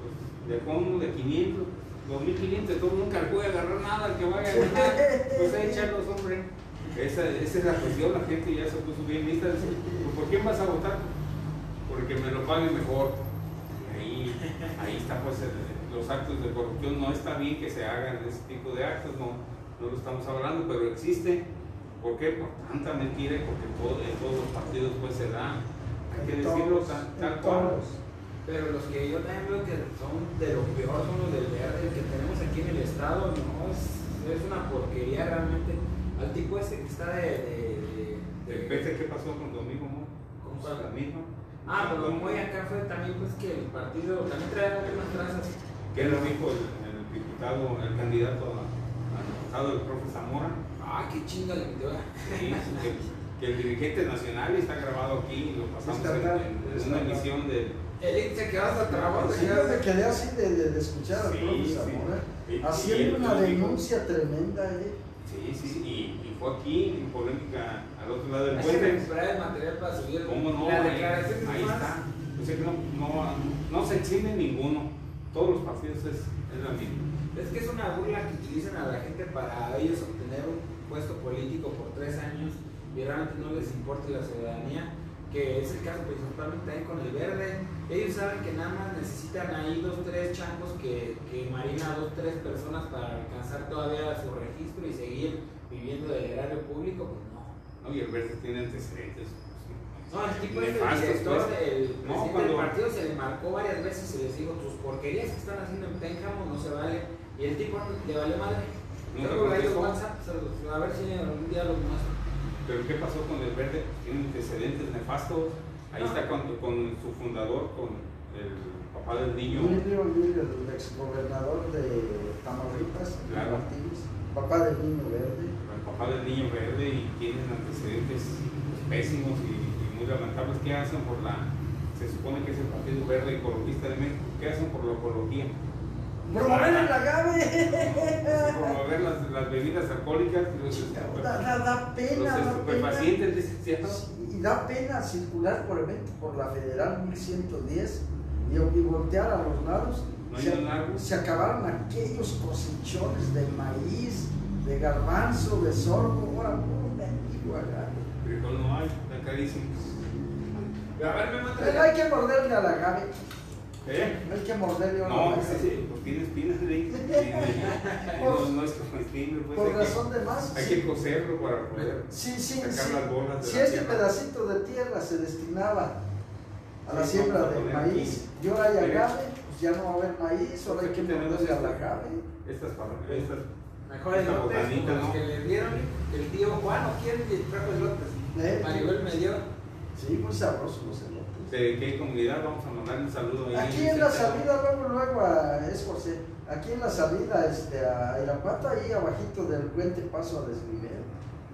pues, de cómo, de 500, 2500, todo nunca puede agarrar nada que vaya a ganar, pues ahí echarlos, hombre. Esa, esa es la cuestión, la gente ya se puso bien lista, dice, "¿Pues ¿por quién vas a votar? Porque me lo paguen mejor. Ahí, ahí está pues los actos de corrupción, no está bien que se hagan ese tipo de actos, no, no lo estamos hablando, pero existe. ¿Por qué? Por tanta mentira y porque todo, en todos los partidos pues se da. Hay que decirlo todos, tal, cual. todos. Pero los que yo también veo que son de lo peor son los del verde, el que tenemos aquí en el estado, no, es, es una porquería realmente. Al tipo ese que está de... de, de- ¿El PT qué pasó con Domingo Mo? ¿Cómo Pues, se la misma. Ah, pero muy acá fue también pues que el partido también trae las mismas trazas. ¿Qué lo dijo el, el diputado, el candidato a, a diputado, el profe Zamora? Ah, qué chinga le metió. Sí, que, que el dirigente nacional está grabado aquí, lo pasamos en, Estatal, en- en una emisión de... El índice que vas a trabajar. Sí, me quedé así de, de- de escuchar al Sí, haciendo él una denuncia tremenda, ¿eh? Sí, sí, y, y fue aquí en polémica al otro lado del puente. recuperar el material para subir. ¿Cómo no? La Ahí, declaración ahí más. está. O sea que no, no, no se exime ninguno. Todos los partidos es, es la misma. Es que es una burla que utilizan a la gente para ellos obtener un puesto político por tres años y realmente no les importa la ciudadanía, que es el caso principalmente también con el verde. Ellos saben que nada más necesitan ahí dos, tres chancos que, que marina a dos, tres personas para alcanzar todavía su registro y seguir viviendo del erario público, pues no. ¿no? Y el verde tiene antecedentes. No, el tipo este, el director, pues. el No, cuando- del partido se le marcó varias veces y les dijo, tus porquerías que están haciendo en Pénjamo no se vale. Y el tipo le valió madre. Nunca Tengo ahí los contestó. WhatsApp, se los- a ver si algún día los muestro. Pero ¿qué pasó con el verde? Tiene antecedentes nefastos. Ahí No. está con, con su fundador, con el papá del niño. Emilio, Emilio, el exgobernador de Tamaulipas, Claro. Martínez, papá del niño verde. el papá del niño verde y tienen antecedentes pésimos y, y muy lamentables. ¿Qué hacen por la, se supone que es el Partido Verde Ecologista de México, ¿qué hacen por la ecología? Promover el agave. promover las, las bebidas alcohólicas, los, Da, da, da pena, los estupefacientes, Y da pena circular por evento por la Federal 1110 y, y voltear a los lados. No se, se acabaron aquellos cosechones de maíz, de garbanzo, de sorgo. Ahora, puro mendigo agave. No hay, está carísimo. A ver, me. Pero hay que morderle al agave. ¿Eh? Hay que morderle al No, ese sí, pues tiene espinas, Rick. No, no es comestible, pues Por hay que- razón de más. Hay sí. que cocerlo para poder Sí, sí, sacar sí. las bolas de Si la este tierra. pedacito de tierra se destinaba a la Sí, siembra vamos a de poner maíz y ahora hay agave, pues ya no va a haber maíz, ahora hay que morderle al agave. Estas palabras, estas Mejor elotes botanita, como los ¿no? que le dieron el tío Juan, ¿o quién trajo elotes? ¿Eh? Maribel me dio. Sí, muy sabrosos los. De qué comunidad vamos a mandar un saludo ahí. Aquí en la salida, luego, luego, a, es José, aquí en la salida este, a Irapuato, ahí abajito del puente paso a Desnivel.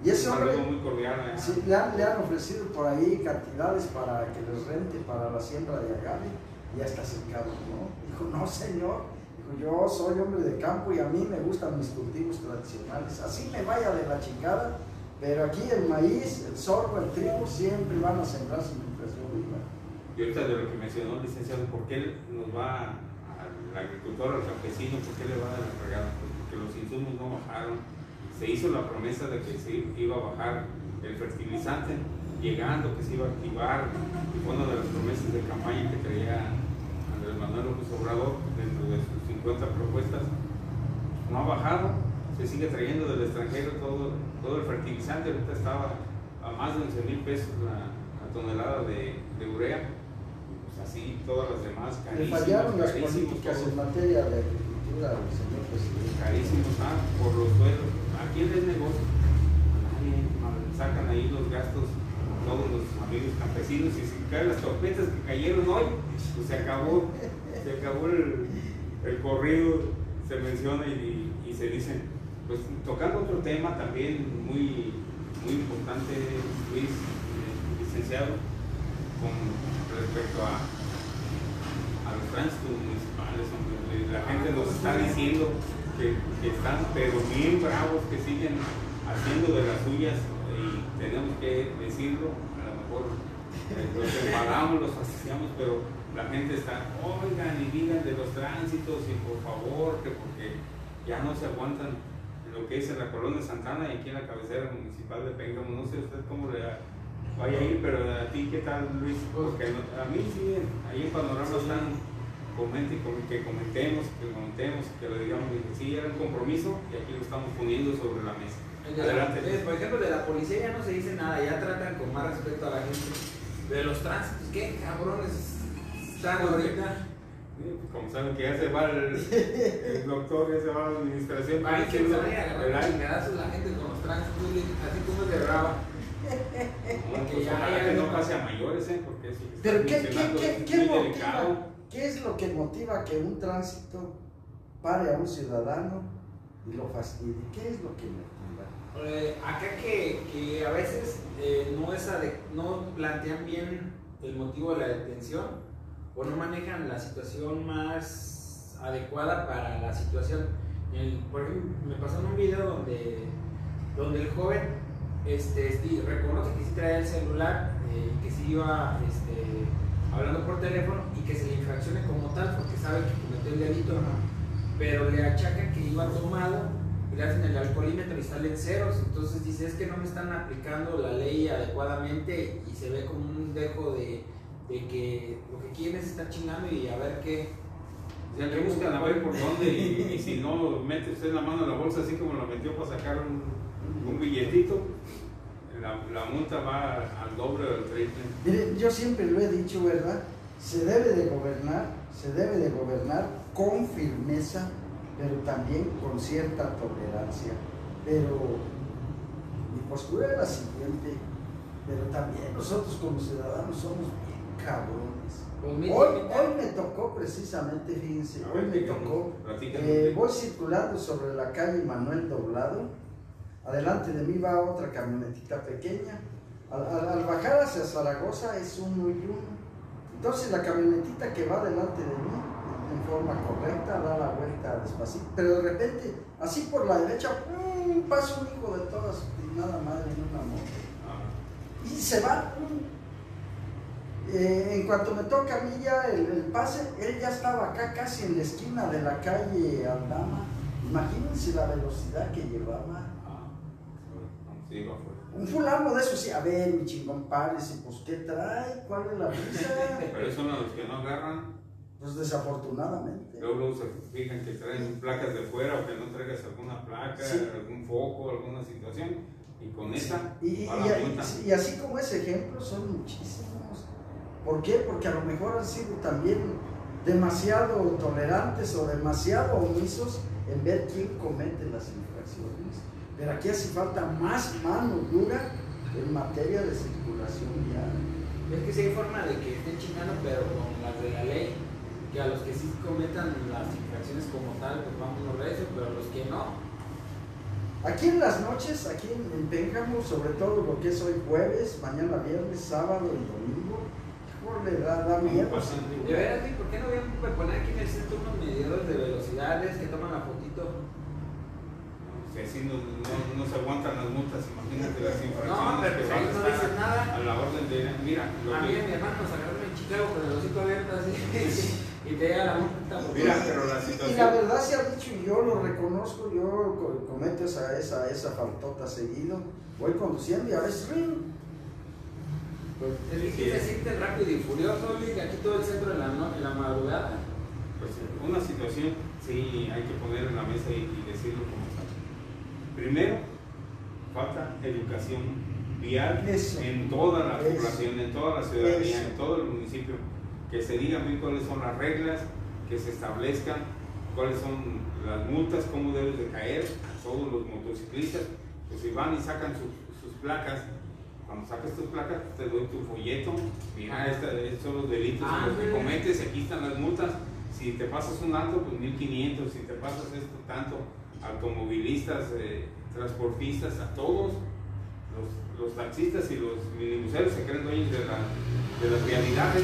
Y ese hombre, saludo muy cordial. ¿eh? sí, le, han, le han ofrecido por ahí cantidades para que les rente para la siembra de agave y ya está secado, ¿no? Dijo, no señor, dijo, yo soy hombre de campo y a mí me gustan mis cultivos tradicionales, así me vaya de la chingada, pero aquí el maíz, el sorgo, el trigo siempre van a sembrarse mientras yo viva. Y ahorita de lo que mencionó el licenciado, ¿por qué nos va al agricultor, al campesino, por qué le va a dar la regada? Pues porque los insumos no bajaron. Se hizo la promesa de que se iba a bajar el fertilizante llegando, que se iba a activar, y fue una de las promesas de campaña que traía Andrés Manuel López Obrador dentro de sus 50 propuestas. No ha bajado, se sigue trayendo del extranjero todo, todo el fertilizante, ahorita estaba a más de 11 mil pesos la, la tonelada de, de urea, así todas las demás Le carísimas, fallaron las políticas todo. en materia de agricultura, señor presidente. carísimos ah, por los suelos. ¿A quién les negocio? A nadie. Sacan ahí los gastos todos los amigos campesinos y si caen las tormentas que cayeron hoy, pues se acabó, se acabó el, el corrido, se menciona y, y se dice, pues tocando otro tema también muy, muy importante, Luis, eh, licenciado, con respecto a, a los tránsitos municipales, la gente nos está diciendo que, que están pero bien bravos, que siguen haciendo de las suyas y tenemos que decirlo, a lo mejor los enfadamos, los fastidiamos, pero la gente está, oigan y digan de los tránsitos y por favor, que porque ya no se aguantan lo que es en la colonia Santana y aquí en la cabecera municipal de Pénjamo, no sé usted cómo le vaya a ir, pero a ti qué tal Luis, porque a mí sí, ahí en Panorama Sí. están comente, com- que comentemos, que comentemos, que lo digamos, sí, era un compromiso y aquí lo estamos poniendo sobre la mesa. El de la- Adelante. por ejemplo, de la policía ya no se dice nada, ya tratan con más respeto a la gente. De los tránsitos, ¿qué cabrones están ahorita? Como saben que ya se va el, el doctor, ya se va a la administración. Ay, que ¿quién se vaya a agarrar la gente con los tránsitos, así como de brava. No, que pues ya- ojalá que no- pase a mayores, ¿eh? porque eso que Pero ¿qué, qué, qué, es qué motiva? delicado. ¿Qué es lo que motiva que un tránsito pare a un ciudadano y lo fastidie? ¿Qué es lo que motiva? Eh, acá que, que a veces eh, no, es ade- no plantean bien el motivo de la detención o no manejan la situación más adecuada para la situación. El- por ejemplo, me pasó en un video donde, donde el joven este, sí, reconoce que sí traía el celular eh, que sí iba este, hablando por teléfono y que se le infraccione como tal porque sabe que cometió el delito, pero le achacan que iba tomado y le hacen el alcoholímetro y salen ceros. Entonces dice, es que no me están aplicando la ley adecuadamente y se ve como un dejo de, de que lo que quieren es estar chingando y a ver qué. Ya le buscan a ver por dónde y, y si no mete usted la mano en la bolsa así como la metió para sacar un, un billetito, la, la multa va al doble o al triple. Mire, yo siempre lo he dicho, ¿verdad? Se debe de gobernar, se debe de gobernar con firmeza, pero también con cierta tolerancia. Pero mi postura es la siguiente, pero también nosotros como ciudadanos somos bien cabrones. Pues Hoy, hoy me tocó precisamente, fíjense, hoy me tocó, eh, voy circulando sobre la calle Manuel Doblado, adelante de mí va otra camionetita pequeña, al, al- al bajar hacia Zaragoza es uno y uno, entonces la camionetita que va delante de mí en forma correcta da la vuelta despacito, pero de repente, así por la derecha, ¡pum! pasa un hijo de todas y nada madre en una moto Ah, y se va. Eh, en cuanto me toca a mí ya el, el pase, él ya estaba acá casi en la esquina de la calle Aldama. Imagínense la velocidad que llevaba. No, sí, va fuerte. Un fulano de esos, sí, a ver, mi chingón, párese, pues ¿qué trae? ¿Cuál es la prisa? Pero son los que no agarran, Pues desafortunadamente. luego, luego se fijan que traen placas de fuera o que no traigas alguna placa, Sí. algún foco, alguna situación, y con esa y- y así como ese ejemplo son muchísimos. ¿Por qué? Porque a lo mejor han sido también demasiado tolerantes o demasiado omisos en ver quién comete las infracciones. Pero aquí hace falta más mano dura en materia de circulación vial. Es que sí hay forma de que estén chingando, pero con las de la ley, que a los que sí cometan las infracciones como tal, pues vámonos recio, pero los que no, Aquí en las noches, aquí en, en Pénjamo, sobre todo lo que es hoy jueves, mañana viernes, sábado y domingo, híjole, da, da miedo. sin De veras, ¿por qué no voy a poner aquí en el centro unos medidores de velocidades que toman la fotito? Si así no, no, no se aguantan las multas, imagínate las infracciones No, pero que pues ahí a no dicen nada. a la orden de, mira, lo A mí y que- mi hermano nos agarraron en Chicago con el hocico abierto así y te llega la multa. Mira, pero la Y la situación, verdad se ha dicho, y yo lo reconozco, yo co- cometo esa, esa, esa faltota seguido, voy conduciendo y a veces ¡ring! Pues, es decirte rápido y furioso, aquí todo el centro en la, en la madrugada. Pues una situación, sí, hay que poner en la mesa y, decirlo como. Primero, falta educación vial en toda la población, en toda la ciudadanía, en todo el municipio. Que se digan bien cuáles son las reglas, que se establezcan cuáles son las multas, cómo debes de caer a todos los motociclistas. Pues si van y sacan sus placas, cuando sacas tus placas te doy tu folleto, mira, estos son los delitos los que cometes, aquí están las multas. Si te pasas un alto, pues 1500, si te pasas esto tanto, automovilistas, eh, transportistas, a todos, los, taxistas y los minibuseros se creen dueños de, la, de las realidades.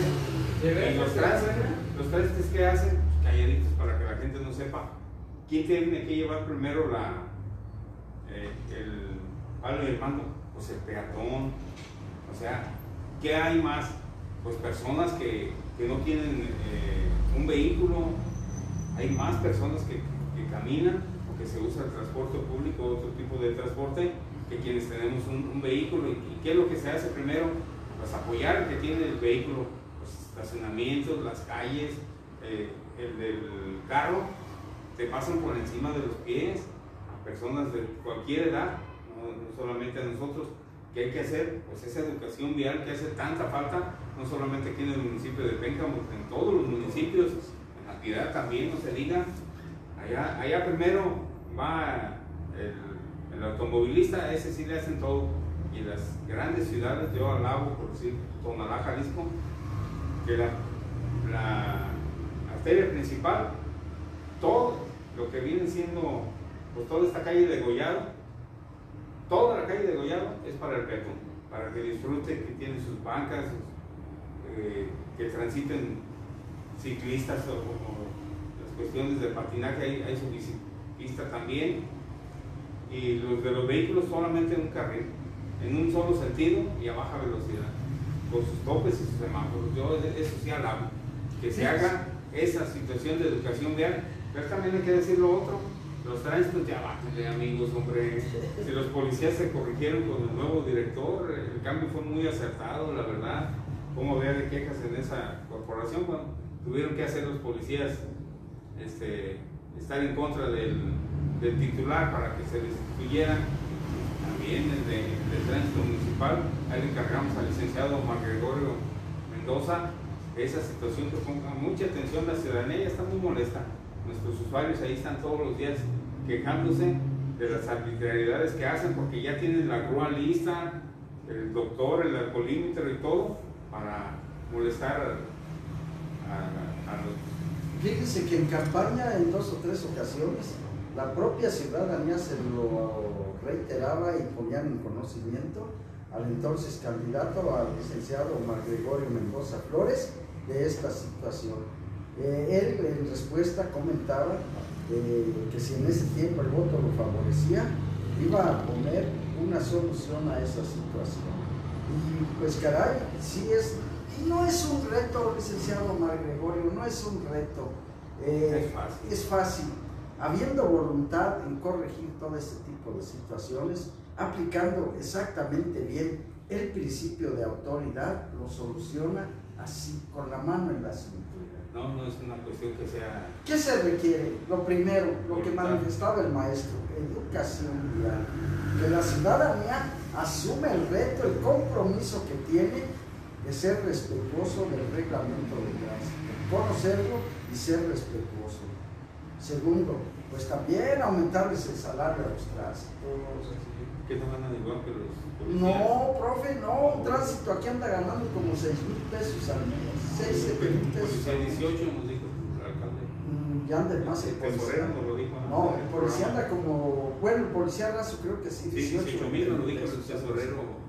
Y los tránsites, los que hacen, calladitos para que la gente no sepa. Quién tiene que llevar primero la, eh, el palo y el mando, pues el peatón, o sea, ¿qué hay más? Pues personas que, que no tienen eh, un vehículo, hay más personas que, que, caminan que se usa el transporte público, otro tipo de transporte, que quienes tenemos un, vehículo. ¿Y, qué es lo que se hace primero? Pues apoyar el que tiene el vehículo, los estacionamientos, las calles, eh, el del carro, te pasan por encima de los pies a personas de cualquier edad, no, solamente a nosotros. ¿Qué hay que hacer? Pues esa educación vial que hace tanta falta, no solamente aquí en el municipio de Péncamo, en todos los municipios, en la ciudad también, no se diga. Allá, allá primero va el, el automovilista, ese sí le hacen todo. Y las grandes ciudades, yo alabo, por decir, Tonalá, Jalisco, que la, la arteria principal, todo lo que viene siendo, pues toda esta calle de Gollado, toda la calle de Gollado es para el peatón, para que disfrute, que tiene sus bancas, eh, que transiten ciclistas o, las cuestiones de patinaje, hay, hay su biciclista también, y los de los vehículos solamente en un carril, en un solo sentido y a baja velocidad, con sus topes y sus semáforos. Yo eso sí alabo, que se haga esa situación de educación vial pero también hay que decir lo otro, los tránsitos ya de amigos, hombre. Si los policías se corrigieron con el nuevo director, el cambio fue muy acertado, la verdad. ¿Cómo había de quejas en esa corporación? Bueno, tuvieron que hacer los policías este, estar en contra del, titular para que se destituyera. También el del tránsito municipal, ahí le encargamos al licenciado Mar Gregorio Mendoza esa situación que ponga mucha atención, la ciudadanía está muy molesta nuestros usuarios ahí están todos los días quejándose de las arbitrariedades que hacen porque ya tienen la grúa lista, el doctor, el alcoholímetro y todo para molestar a, los... Fíjense que en campaña en dos o tres ocasiones la propia ciudadanía se lo reiteraba y ponían en conocimiento al entonces candidato, al licenciado Omar Gregorio Mendoza Flores, de esta situación eh, él en respuesta comentaba eh, que si en ese tiempo el voto lo favorecía, iba a poner una solución a esa situación. Y pues caray, sí es, no es un reto, licenciado Mar Gregorio, no es un reto. Eh, es, fácil. es fácil. Habiendo voluntad en corregir todo este tipo de situaciones, aplicando exactamente bien el principio de autoridad, lo soluciona así, con la mano en la cintura. No, no es una cuestión que sea... ¿Qué se requiere? Lo primero, lo que manifestaba el maestro, educación vial. Que la ciudadanía asume el reto, el compromiso que tiene de ser respetuoso del reglamento de tránsito, conocerlo y ser respetuoso. Segundo, pues también aumentarles el salario a los tránsitos. ¿Qué no ganan igual que los no, profe, no, un tránsito aquí anda ganando como 6 mil pesos al mes, 6, 7 mil pesos. Policía 18 nos dijo el alcalde. Mm, ya anda más el policía. nos lo dijo. No, el policía anda como, bueno, el policía raso creo que sí, 18, 18 mil nos dijo el tesorero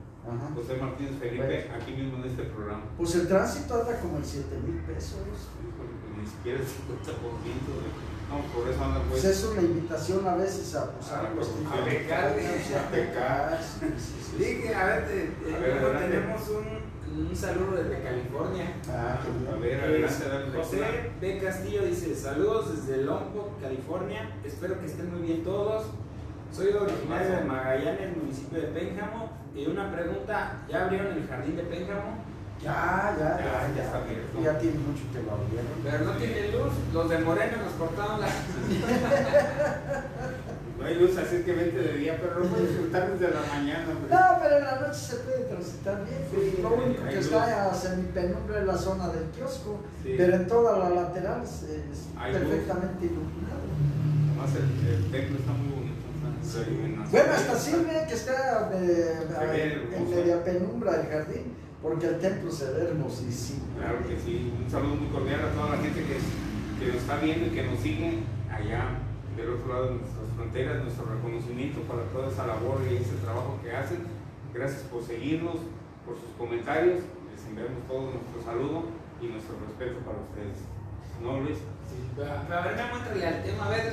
José Martínez Felipe, aquí mismo en este programa. Pues el tránsito anda como en 7 mil pesos. Pues ni siquiera el 50% de no, por eso anda pues. pues. es una invitación a veces a, pues, a, pues, a pecar. A pecar. Dije, a ver, te, tenemos un, un, saludo desde California. Ah, a ver, adelante, José B. Castillo dice: Saludos desde Longport, California. Espero que estén muy bien todos. Soy originario de Magallanes, municipio de Pénjamo. Y una pregunta, ¿ya abrieron el jardín de Pénjamo? Ya, ya, Ya, ya, está abierto. Ya tiene mucho que lo abrieron. Pero no tiene luz. Los de Moreno nos cortaron la... No hay luz, así que vente de día, pero no puedes disfrutar desde la mañana. No, pero en la noche se puede transitar bien. lo único que está a semipenumbra es la zona del kiosco, pero en toda la lateral es, perfectamente iluminado. Además, el, templo está muy. Bueno, hasta sirve que está eh, ve en media penumbra el jardín, porque el templo se ve hermosísimo. Claro que sí. Un saludo muy cordial a toda la gente que, que nos está viendo y que nos sigue allá del otro lado de nuestras fronteras. Nuestro reconocimiento para toda esa labor y ese trabajo que hacen. Gracias por seguirnos, por sus comentarios. Les enviamos todo nuestro saludo y nuestro respeto para ustedes. ¿No, Luis? Sí, pero, pero a ver, me muéstrale al tema. A ver,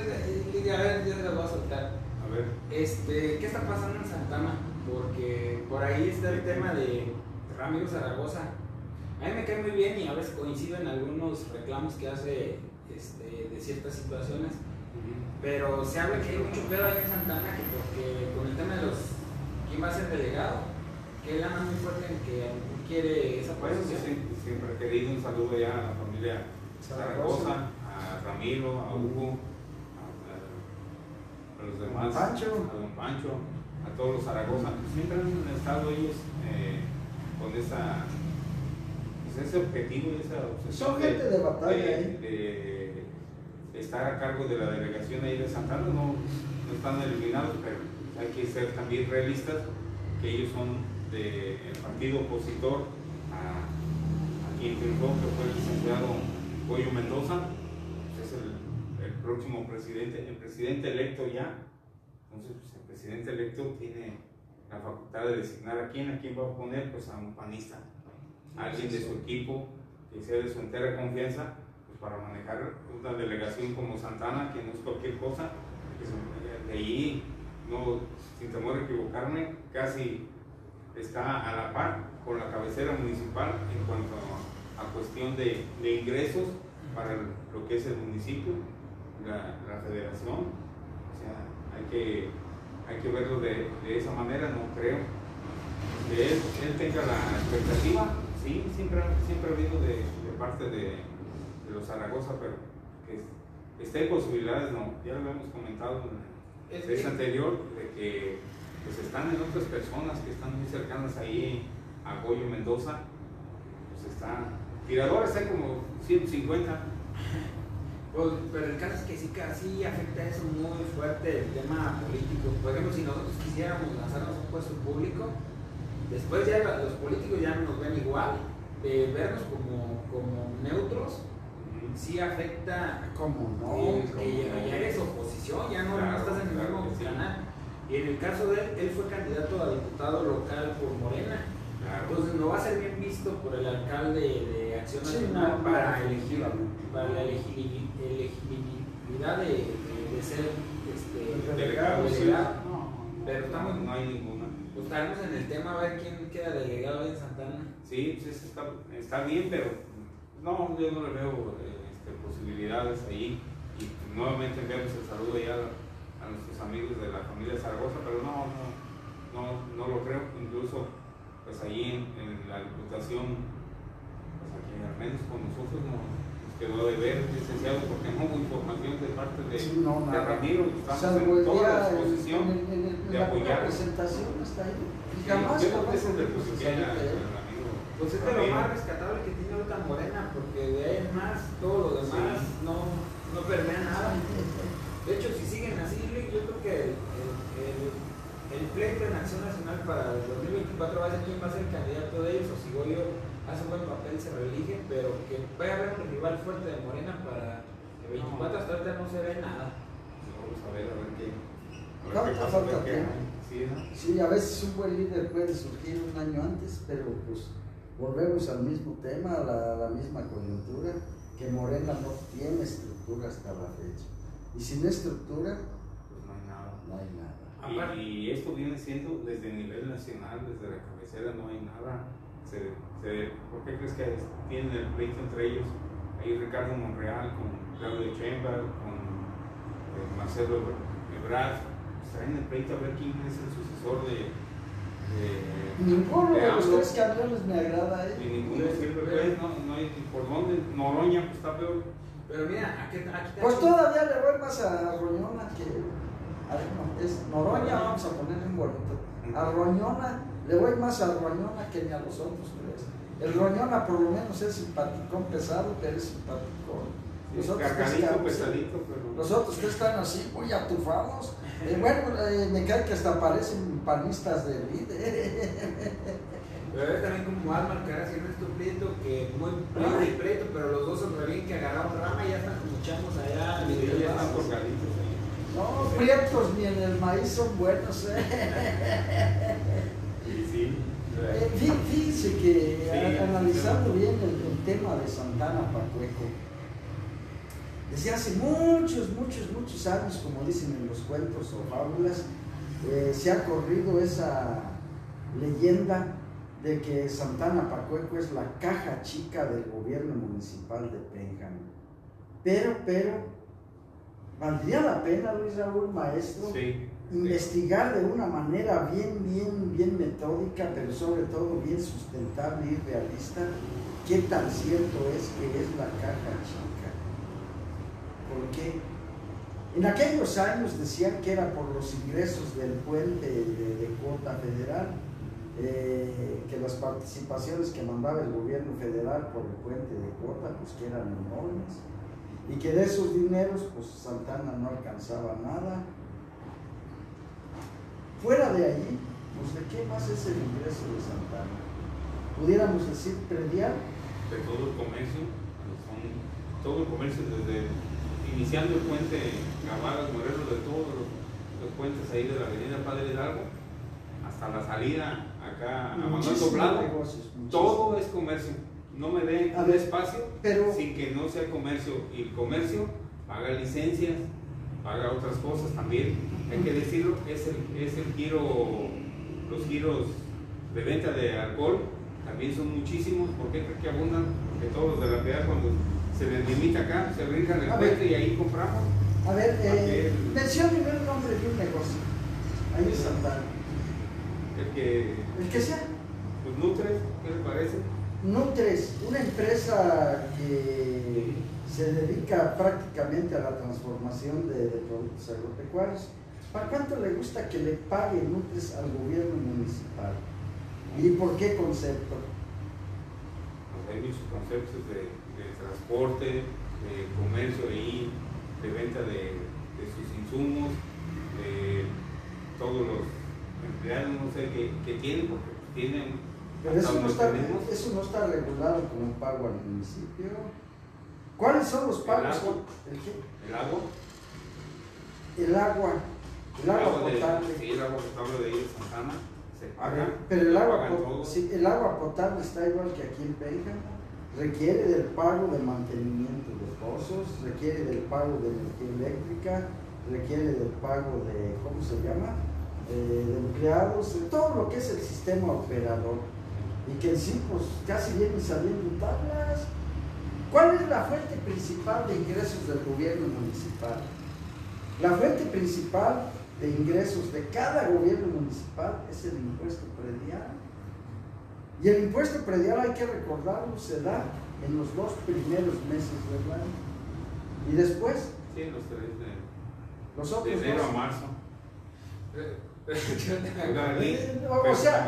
Lidia, a ver, yo te lo voy a soltar. A ver. Este, ¿qué está pasando en Santana? Porque por ahí está el tema de Ramiro Zaragoza. A mí me cae muy bien y a veces coincido en algunos reclamos que hace este, de ciertas situaciones. Pero se habla que hay mucho pedo ahí en Santana que porque con el tema de los quién va a ser delegado, que él anda muy fuerte en que quiere esa siempre he querido un saludo ya a la familia Zaragoza, a Ramiro, a Hugo, a, los demás, Pancho. a don Pancho, a todos los Zaragoza. Siempre han estado ellos eh, con esa, pues ese objetivo, esa obsesión Son gente de batalla, de- ¿eh? de estar a cargo de la delegación ahí de Santana. No, no están eliminados, pero hay que ser también realistas que ellos son del partido opositor a, a quien triunfó, que fue el licenciado Goyo Mendoza, próximo presidente, el presidente electo ya. Entonces, pues, el presidente electo tiene la facultad de designar a quién, a quién va a poner, pues a un panista, a alguien de su equipo que sea de su entera confianza, pues para manejar una delegación como Santana, que no es cualquier cosa, que de ahí, no, sin temor a equivocarme, casi está a la par con la cabecera municipal en cuanto a, a cuestión de, de ingresos para lo que es el municipio, la, la federación. O sea, hay que, hay que verlo de, de esa manera, no creo. Que él, él tenga la expectativa, sí, siempre, ha- siempre ha habido de, de parte de, de los Zaragoza, pero que esté en posibilidades, no, ya lo hemos comentado en el anterior, de que pues están en otras personas que están muy cercanas ahí a Goyo Mendoza, pues está, tirador está como 150, Pues, pero el caso es que sí, casi afecta eso muy fuerte el tema político. Por ejemplo, si nosotros quisiéramos lanzarnos a un puesto público, después ya los políticos ya no nos ven igual, de vernos como, como neutros, sí afecta ¿Cómo no? el ¿Cómo que ya, eres oposición, ya no, Claro, estás en el claro mismo sí. canal. Y en el caso de él, él fue candidato a diputado local por Morena. Claro. Entonces no va a ser bien visto por el alcalde de Acción Sí, Nacional no, para elegir para la elegibili- elegibilidad de, de- de ser este, Delegado, sí. delegado. No. Pero estamos, no hay ninguna. pues, estaremos en el tema a ver quién queda delegado ahí en Santana. Sí, pues está, está bien, pero no, yo no le veo este, posibilidades ahí. Y nuevamente enviamos el saludo ya a, a nuestros amigos de la familia Zaragoza, pero no, no, no, no lo creo. Incluso, pues ahí en, en la diputación, pues aquí al menos con nosotros no, quedó de ver, licenciado, porque no hubo información de parte de, Sí, no, de. Ramiro. Estamos Salvo en toda la disposición. en, en, en, en de la apoyar. presentación está ahí. Y Sí, jamás, yo creo que jamás es el que era amigo Pues es de lo Ramiro. más rescatable que tiene ahorita Morena, porque de ahí en más, todo lo demás Sí. no, no permea nada. De hecho, si siguen así, yo creo que el, el, el- el pleito en Acción Nacional para el 2024 va a ser quién va a ser el candidato de ellos, o si Goyo hace un buen papel, se reelige, pero que vaya a haber un rival fuerte de Morena para el 24 hasta ahorita no se ve nada. Vamos a ver, a ver qué. A ver pasa, falta tiempo. Sí, ¿no? Sí, a veces un buen líder puede surgir un año antes, pero pues volvemos al mismo tema, a la, a la misma coyuntura, que Morena no tiene estructura hasta la fecha. Y sin estructura, Pues no hay nada. no hay nada. Y, y esto viene siendo desde el nivel nacional, desde la cabecera, no hay nada. Se, se- ¿Por qué crees que tienen el pleito entre ellos? Ahí Ricardo Monreal con Claudio Chemba, con eh, Marcelo Ebrard. traen el pleito a ver quién es el sucesor de. de Ninguno de los AMLO. tres camiones me agrada, Y ¿eh? ninguno sirve, pues, no, no hay por dónde. Noroña, pues está peor. Pero mira, aquí, aquí Pues todavía le voy más a Roñona que. A ver, no, es Noroña, vamos a ponerle un bonito. A Roñona, le voy más a Roñona que ni a los otros tres. El Roñona por lo menos es simpaticón pesado, pero es simpaticón. Los otros están- pesadito, pero. Los otros que están así, muy atufados. Eh, bueno, eh, me cae que hasta parecen panistas de líder. Pero es también como Alma Alcaraz y Ernesto Prieto, que muy pleito y pleito, pero los dos son bien que agarraron rama y ya están como chamos allá. Sí, medio ya están. No, prietos ni en el maíz son buenos. ¿eh? Eh, fí- Fíjense que sí, analizando sí. bien el, el tema de Santana Pacueco, desde hace muchos, muchos, muchos años, como dicen en los cuentos o fábulas, eh, se ha corrido esa leyenda de que Santana Pacueco es la caja chica del gobierno municipal de Pénjamo. Pero, pero, valdría la pena, Luis Raúl, maestro, Sí. Investigar de una manera bien, bien, bien metódica, pero sobre todo bien sustentable y realista, qué tan cierto es que es la caja chica. ¿Por qué? En aquellos años decían que era por los ingresos del puente de, de cuota federal, eh, que las participaciones que mandaba el gobierno federal por el puente de cuota, pues que eran enormes, y que de esos dineros, pues Santana no alcanzaba nada, Fuera de ahí, pues de qué más es el ingreso de Santana. Pudiéramos decir predial, de todo el comercio, son todo el comercio desde iniciando el puente Gavadas Morelos, de todos los, los puentes ahí de la avenida Padre Hidalgo, hasta la salida acá a Manuel Doblado, todo es comercio. No me den un espacio pero- sin que no sea comercio. Y el comercio paga licencias, paga otras cosas también. Hay que decirlo, es el, es el giro, los giros de venta de alcohol también son muchísimos. ¿Por qué creo que abundan? Porque todos los de la ciudad cuando se les limita acá, se brincan el puente y ahí compramos. A ver, eh, el nombre de un negocio. Ahí en Santana. El que El que sea. pues nutre, ¿qué le parece? Nutres, una empresa que se dedica prácticamente a la transformación de, de productos agropecuarios. ¿Para cuánto le gusta que le pague Nutres al gobierno municipal? ¿Y por qué concepto? Pues hay muchos conceptos de, de transporte, de comercio ahí, de venta de, de sus insumos, de todos los empleados, no sé, que tienen, porque tienen, Pero eso no, está, eso no está regulado como pago al municipio. ¿Cuáles son los pagos? ¿El qué? el agua, El agua. El agua potable. sí, el agua potable de ahí de Santana, se paga, ver, pero el agua, sí, el agua potable está igual que aquí en Pénjamo. Requiere del pago de mantenimiento de pozos, requiere del pago de energía eléctrica, requiere del pago de, ¿cómo se llama? Eh, de empleados, de todo lo que es el sistema operador. Y que en sí, pues casi vienen saliendo tablas. ¿Cuál es la fuente principal de ingresos del gobierno municipal? La fuente principal de ingresos de cada gobierno municipal es el impuesto predial. Y el impuesto predial, hay que recordarlo, se da en los dos primeros meses del año. Y después, Sí, los tres de, los de otros enero a marzo. Eh, o- o sea,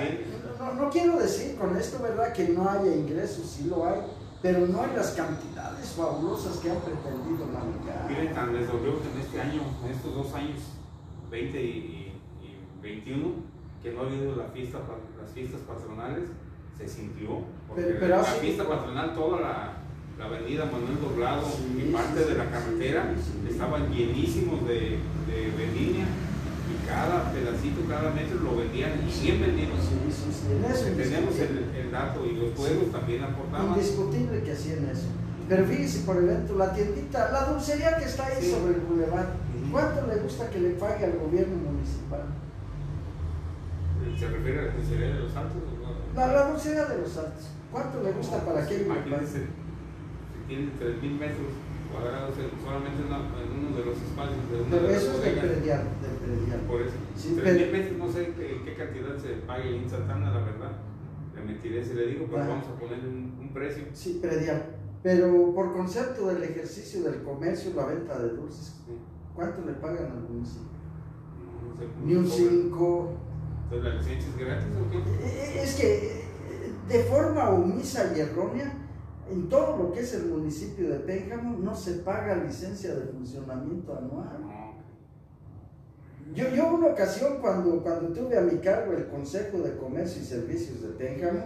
no, no quiero decir con esto, ¿verdad?, que no haya ingresos, sí lo hay, pero no hay las cantidades fabulosas que han pretendido manejar. Miren, tan les dolió que en este año, en estos dos años, 20 y, y 21, que no ha habido la fiesta, las fiestas patronales, se sintió. Porque Pero- pero la fiesta patronal, toda la, la avenida Manuel Doblado Sí, y parte sí, de la carretera sí, estaban llenísimos de, de vendimia y cada pedacito, cada metro lo vendían bien vendido. Sí, sí, sí, en eso Tenemos el, el dato y los juegos también aportaban. Indiscutible que hacían eso. Pero fíjese por evento, la tiendita, la dulcería que está ahí Sí. sobre el bulevar. ¿cuánto le gusta que le pague al gobierno municipal? ¿Se refiere a la dulcería de los Santos? o no? La, la dulcería de los Altos, ¿cuánto le gusta para que? Imagínense, si tienen 3.000 metros cuadrados en- solamente en, una- en uno de los espacios de una Pero de eso es del predial, del predial. Por eso, Sí, tres pero- mil pesos, no sé qué, qué cantidad se pague ahí en Santana, la verdad. Le mentiré si le digo, pero Ajá. vamos a poner un, un precio. Sí, predial. Pero por concepto del ejercicio del comercio, la venta de dulces. ¿cuánto le pagan al municipio? No, no sé Ni un se cobra. 5. Entonces, ¿la licencia es gratis o qué? Es que eh, de forma omisa y errónea, en todo lo que es el municipio de Pénjamo no se paga licencia de funcionamiento anual. Yo, yo una ocasión cuando, cuando tuve a mi cargo el Consejo de Comercio y Servicios de Pénjamo,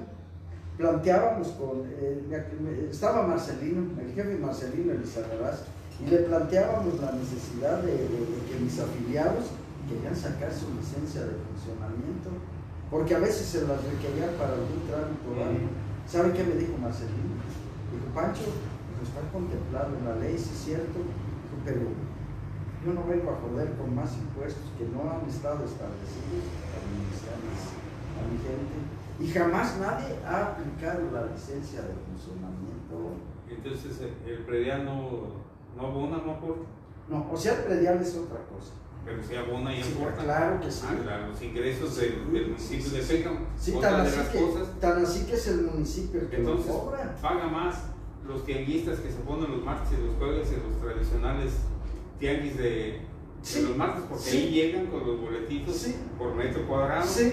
planteábamos con, eh, estaba Marcelino, el jefe Marcelino Elizarraz, y le planteábamos la necesidad de, de- de que mis afiliados querían sacar su licencia de funcionamiento, porque a veces se las requerían para algún trámite o algo. ¿Sabe qué me dijo Marcelino? Dijo, Pancho, dijo, está contemplado en la ley, sí es cierto, pero yo no vengo a joder con más impuestos que no han estado establecidos para administrar a mi gente. Y jamás nadie ha aplicado la licencia de funcionamiento. Entonces, el- el predial no, no abona, no aporta, No, o sea, el predial es otra cosa. Pero si abona y Sí, aporta claro que sí. a los ingresos del, del municipio de Pénjamo. Sí, tan de así, las que, cosas, tan así que es el municipio el que lo entonces cobra. paga más los tianguistas que se ponen los martes y los jueves en los tradicionales tianguis de, de los martes, porque sí. ahí llegan con los boletitos Sí. por metro cuadrado. Sí,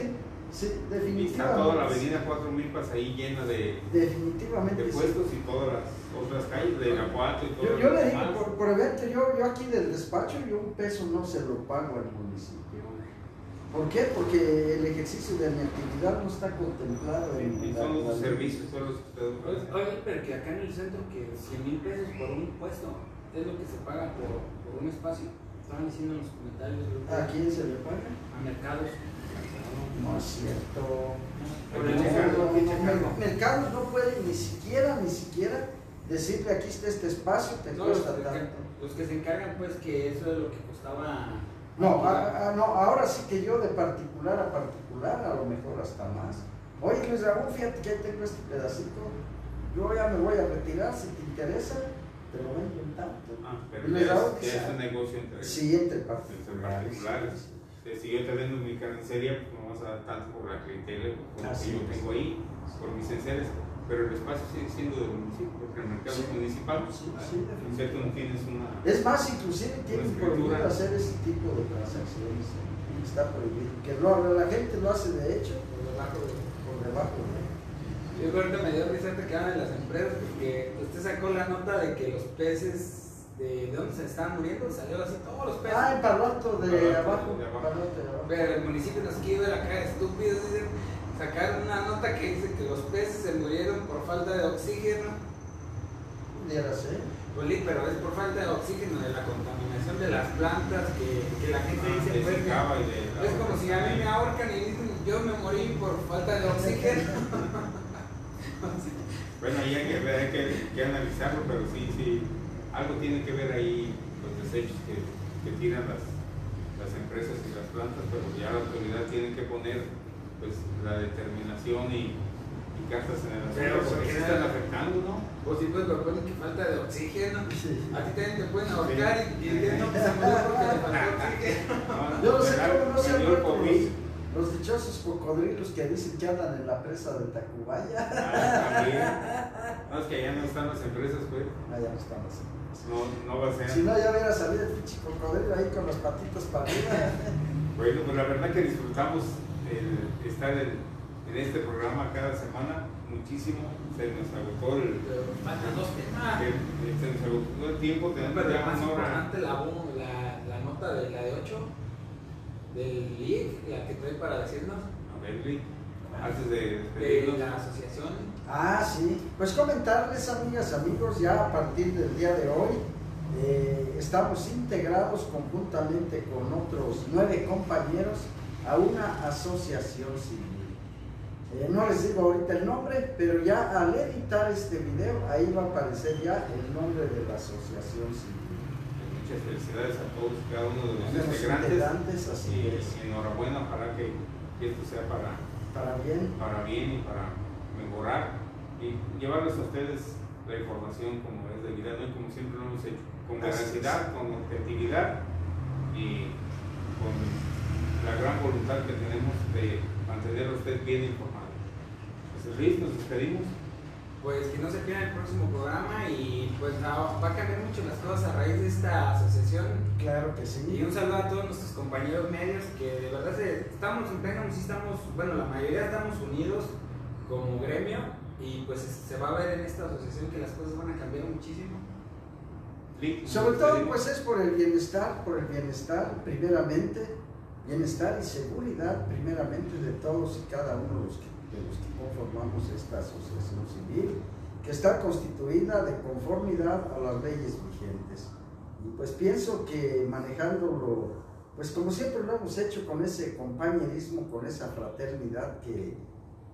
sí, Y está toda la avenida Cuatro Milpas ahí llena de, Definitivamente. de puestos y todas las otras calles, de Irapuato y todo Yo, yo le digo, por, por evento, yo, yo aquí del despacho, yo un peso no se lo pago al municipio. ¿Por qué? Porque el ejercicio de mi actividad no está contemplado en Y la- son los servicios, son los que ustedes Oye, pero que acá en el centro que 100 mil pesos por un puesto es lo que se paga por, por un espacio. Estaban diciendo en los comentarios. ¿A quién se le paga? A mercados. No es cierto. No, no, Mercados no puede ni siquiera, ni siquiera decirle aquí está este espacio, te No, los, cuesta que- tanto. los que se encargan, pues, que eso es lo que costaba. No, a- a- no, ahora sí que yo de particular a particular, a lo mejor hasta más. Oye Luis Raúl, fíjate que ahí tengo este pedacito, yo ya me voy a retirar, si te interesa, te lo vendo en tanto. Ah, pero Luis ya Raúl es, ya dice, es un negocio entre, Sí, entre entre particulares. particulares. Eh, Si yo te vendo mi carnicería, pues no vas a dar tanto por la clientela como Así que yo tengo ahí, por mis enseres, pero el espacio sigue siendo del municipio, porque el mercado Sí. es municipal. Sí, sí, En cierto no tienes una... Es más, inclusive tienen prohibido hacer ese tipo de transacciones. Está prohibido. Que no, la gente lo hace de hecho Por debajo de. por debajo. ¿eh? Yo creo que me dio risa que quedaban en las empresas porque usted sacó la nota de que los peces de, de dónde se estaban muriendo, salió así todos los peces. Ah, en Palo de de abajo. De. Pero el municipio nos quiere ver acá estúpidos, dicen, sacaron una nota que dice que los peces se murieron por falta de oxígeno. Pudiera ser. Pues sí, pero es por falta de oxígeno, de la contaminación de las plantas, que, que la gente Ah, dice, pues, que- Sicaba y de la- es como si a mí me ahorcan y dicen, yo me morí por falta de oxígeno. Bueno, ahí hay que, ver, hay que, que analizarlo, pero sí, sí, algo tiene que ver ahí los desechos que, que tiran las, las empresas y las plantas, pero ya la autoridad tiene que poner pues la determinación y, y cartas en el Pero, asunto, porque ¿por qué sí no? están afectando, ¿no? Pues sí, pues lo ponen que falta de oxígeno. Sí. A ti también te pueden ahorcar y, y no, que se murió porque le faltó oxígeno. Yo no sé cómo no se han COVID. los, los dichosos cocodrilos que dicen que andan en la presa de Tacubaya. Ah, también. No, es que allá no están las empresas, pues. Allá no están las empresas. No, no va a ser. Si no, ya hubiera salido el pinche cocodrilo ahí con las patitas para arriba. Bueno, pues la verdad que disfrutamos el estar en, en este programa cada semana muchísimo. Se nos agotó el, el- el- se nos agotó el tiempo, tenemos Pero ya más una hora. importante la, bo- la, la nota de la de 8 del LIC, la que trae para decirnos A ver, antes de de la asociación. Ah, sí. Pues comentarles, amigas, amigos, ya a partir del día de hoy eh, estamos integrados conjuntamente con otros nueve compañeros a una asociación civil. Eh, no les digo ahorita el nombre, pero ya al editar este video, ahí va a aparecer ya el nombre de la asociación civil. Muchas felicidades a todos, cada uno de los integrantes. integrantes, así Y, es. enhorabuena, ojalá que, esto sea para, Para bien. para bien y para mejorar y llevarles a ustedes la información como es debida, ¿no? como siempre lo hemos hecho, con veracidad, con objetividad y con la gran voluntad que tenemos de mantener a usted bien informado. Pues Luis, nos despedimos. Pues que no se pierda el próximo programa y pues va a cambiar mucho las cosas a raíz de esta asociación. Claro que sí. Y un saludo a todos nuestros compañeros medios que de verdad se- estamos en pleno, sí estamos, bueno, la mayoría estamos unidos como gremio y pues se va a ver en esta asociación que las cosas van a cambiar muchísimo. Sobre todo, pues es por el bienestar, por el bienestar, primeramente, bienestar y seguridad, primeramente, de todos y cada uno de los que, de los que conformamos esta asociación civil, que está constituida de conformidad a las leyes vigentes. Y pues pienso que manejándolo, pues como siempre lo hemos hecho con ese compañerismo, con esa fraternidad que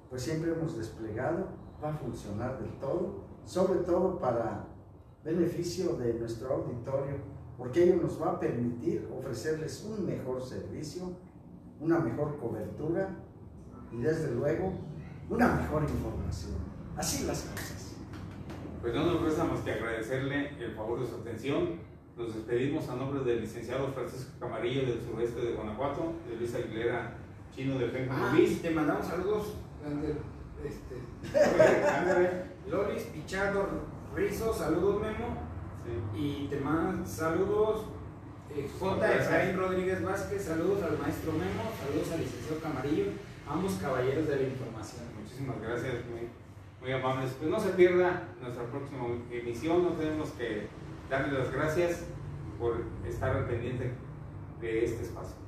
pues siempre hemos desplegado, va a funcionar del todo, sobre todo para beneficio de nuestro auditorio, porque ello nos va a permitir ofrecerles un mejor servicio, una mejor cobertura y desde luego una mejor información. Así las cosas. Pues no nos resta más que agradecerle el favor de su atención. Nos despedimos a nombre del licenciado Francisco Camarillo del sureste de Guanajuato, de Luis Aguilera Chino de Fenco Ah, Luis. te mandamos saludos. Este. Loris, Pichardo, Rizo, saludos Memo. Sí. Y te mandan saludos eh, J. Efraín Rodríguez Vázquez, saludos al maestro Memo, saludos al licenciado Camarillo, ambos caballeros de la información. Muchísimas gracias, muy, muy amables. Pues no se pierda nuestra próxima emisión, no tenemos que darle las gracias por estar al pendiente de este espacio.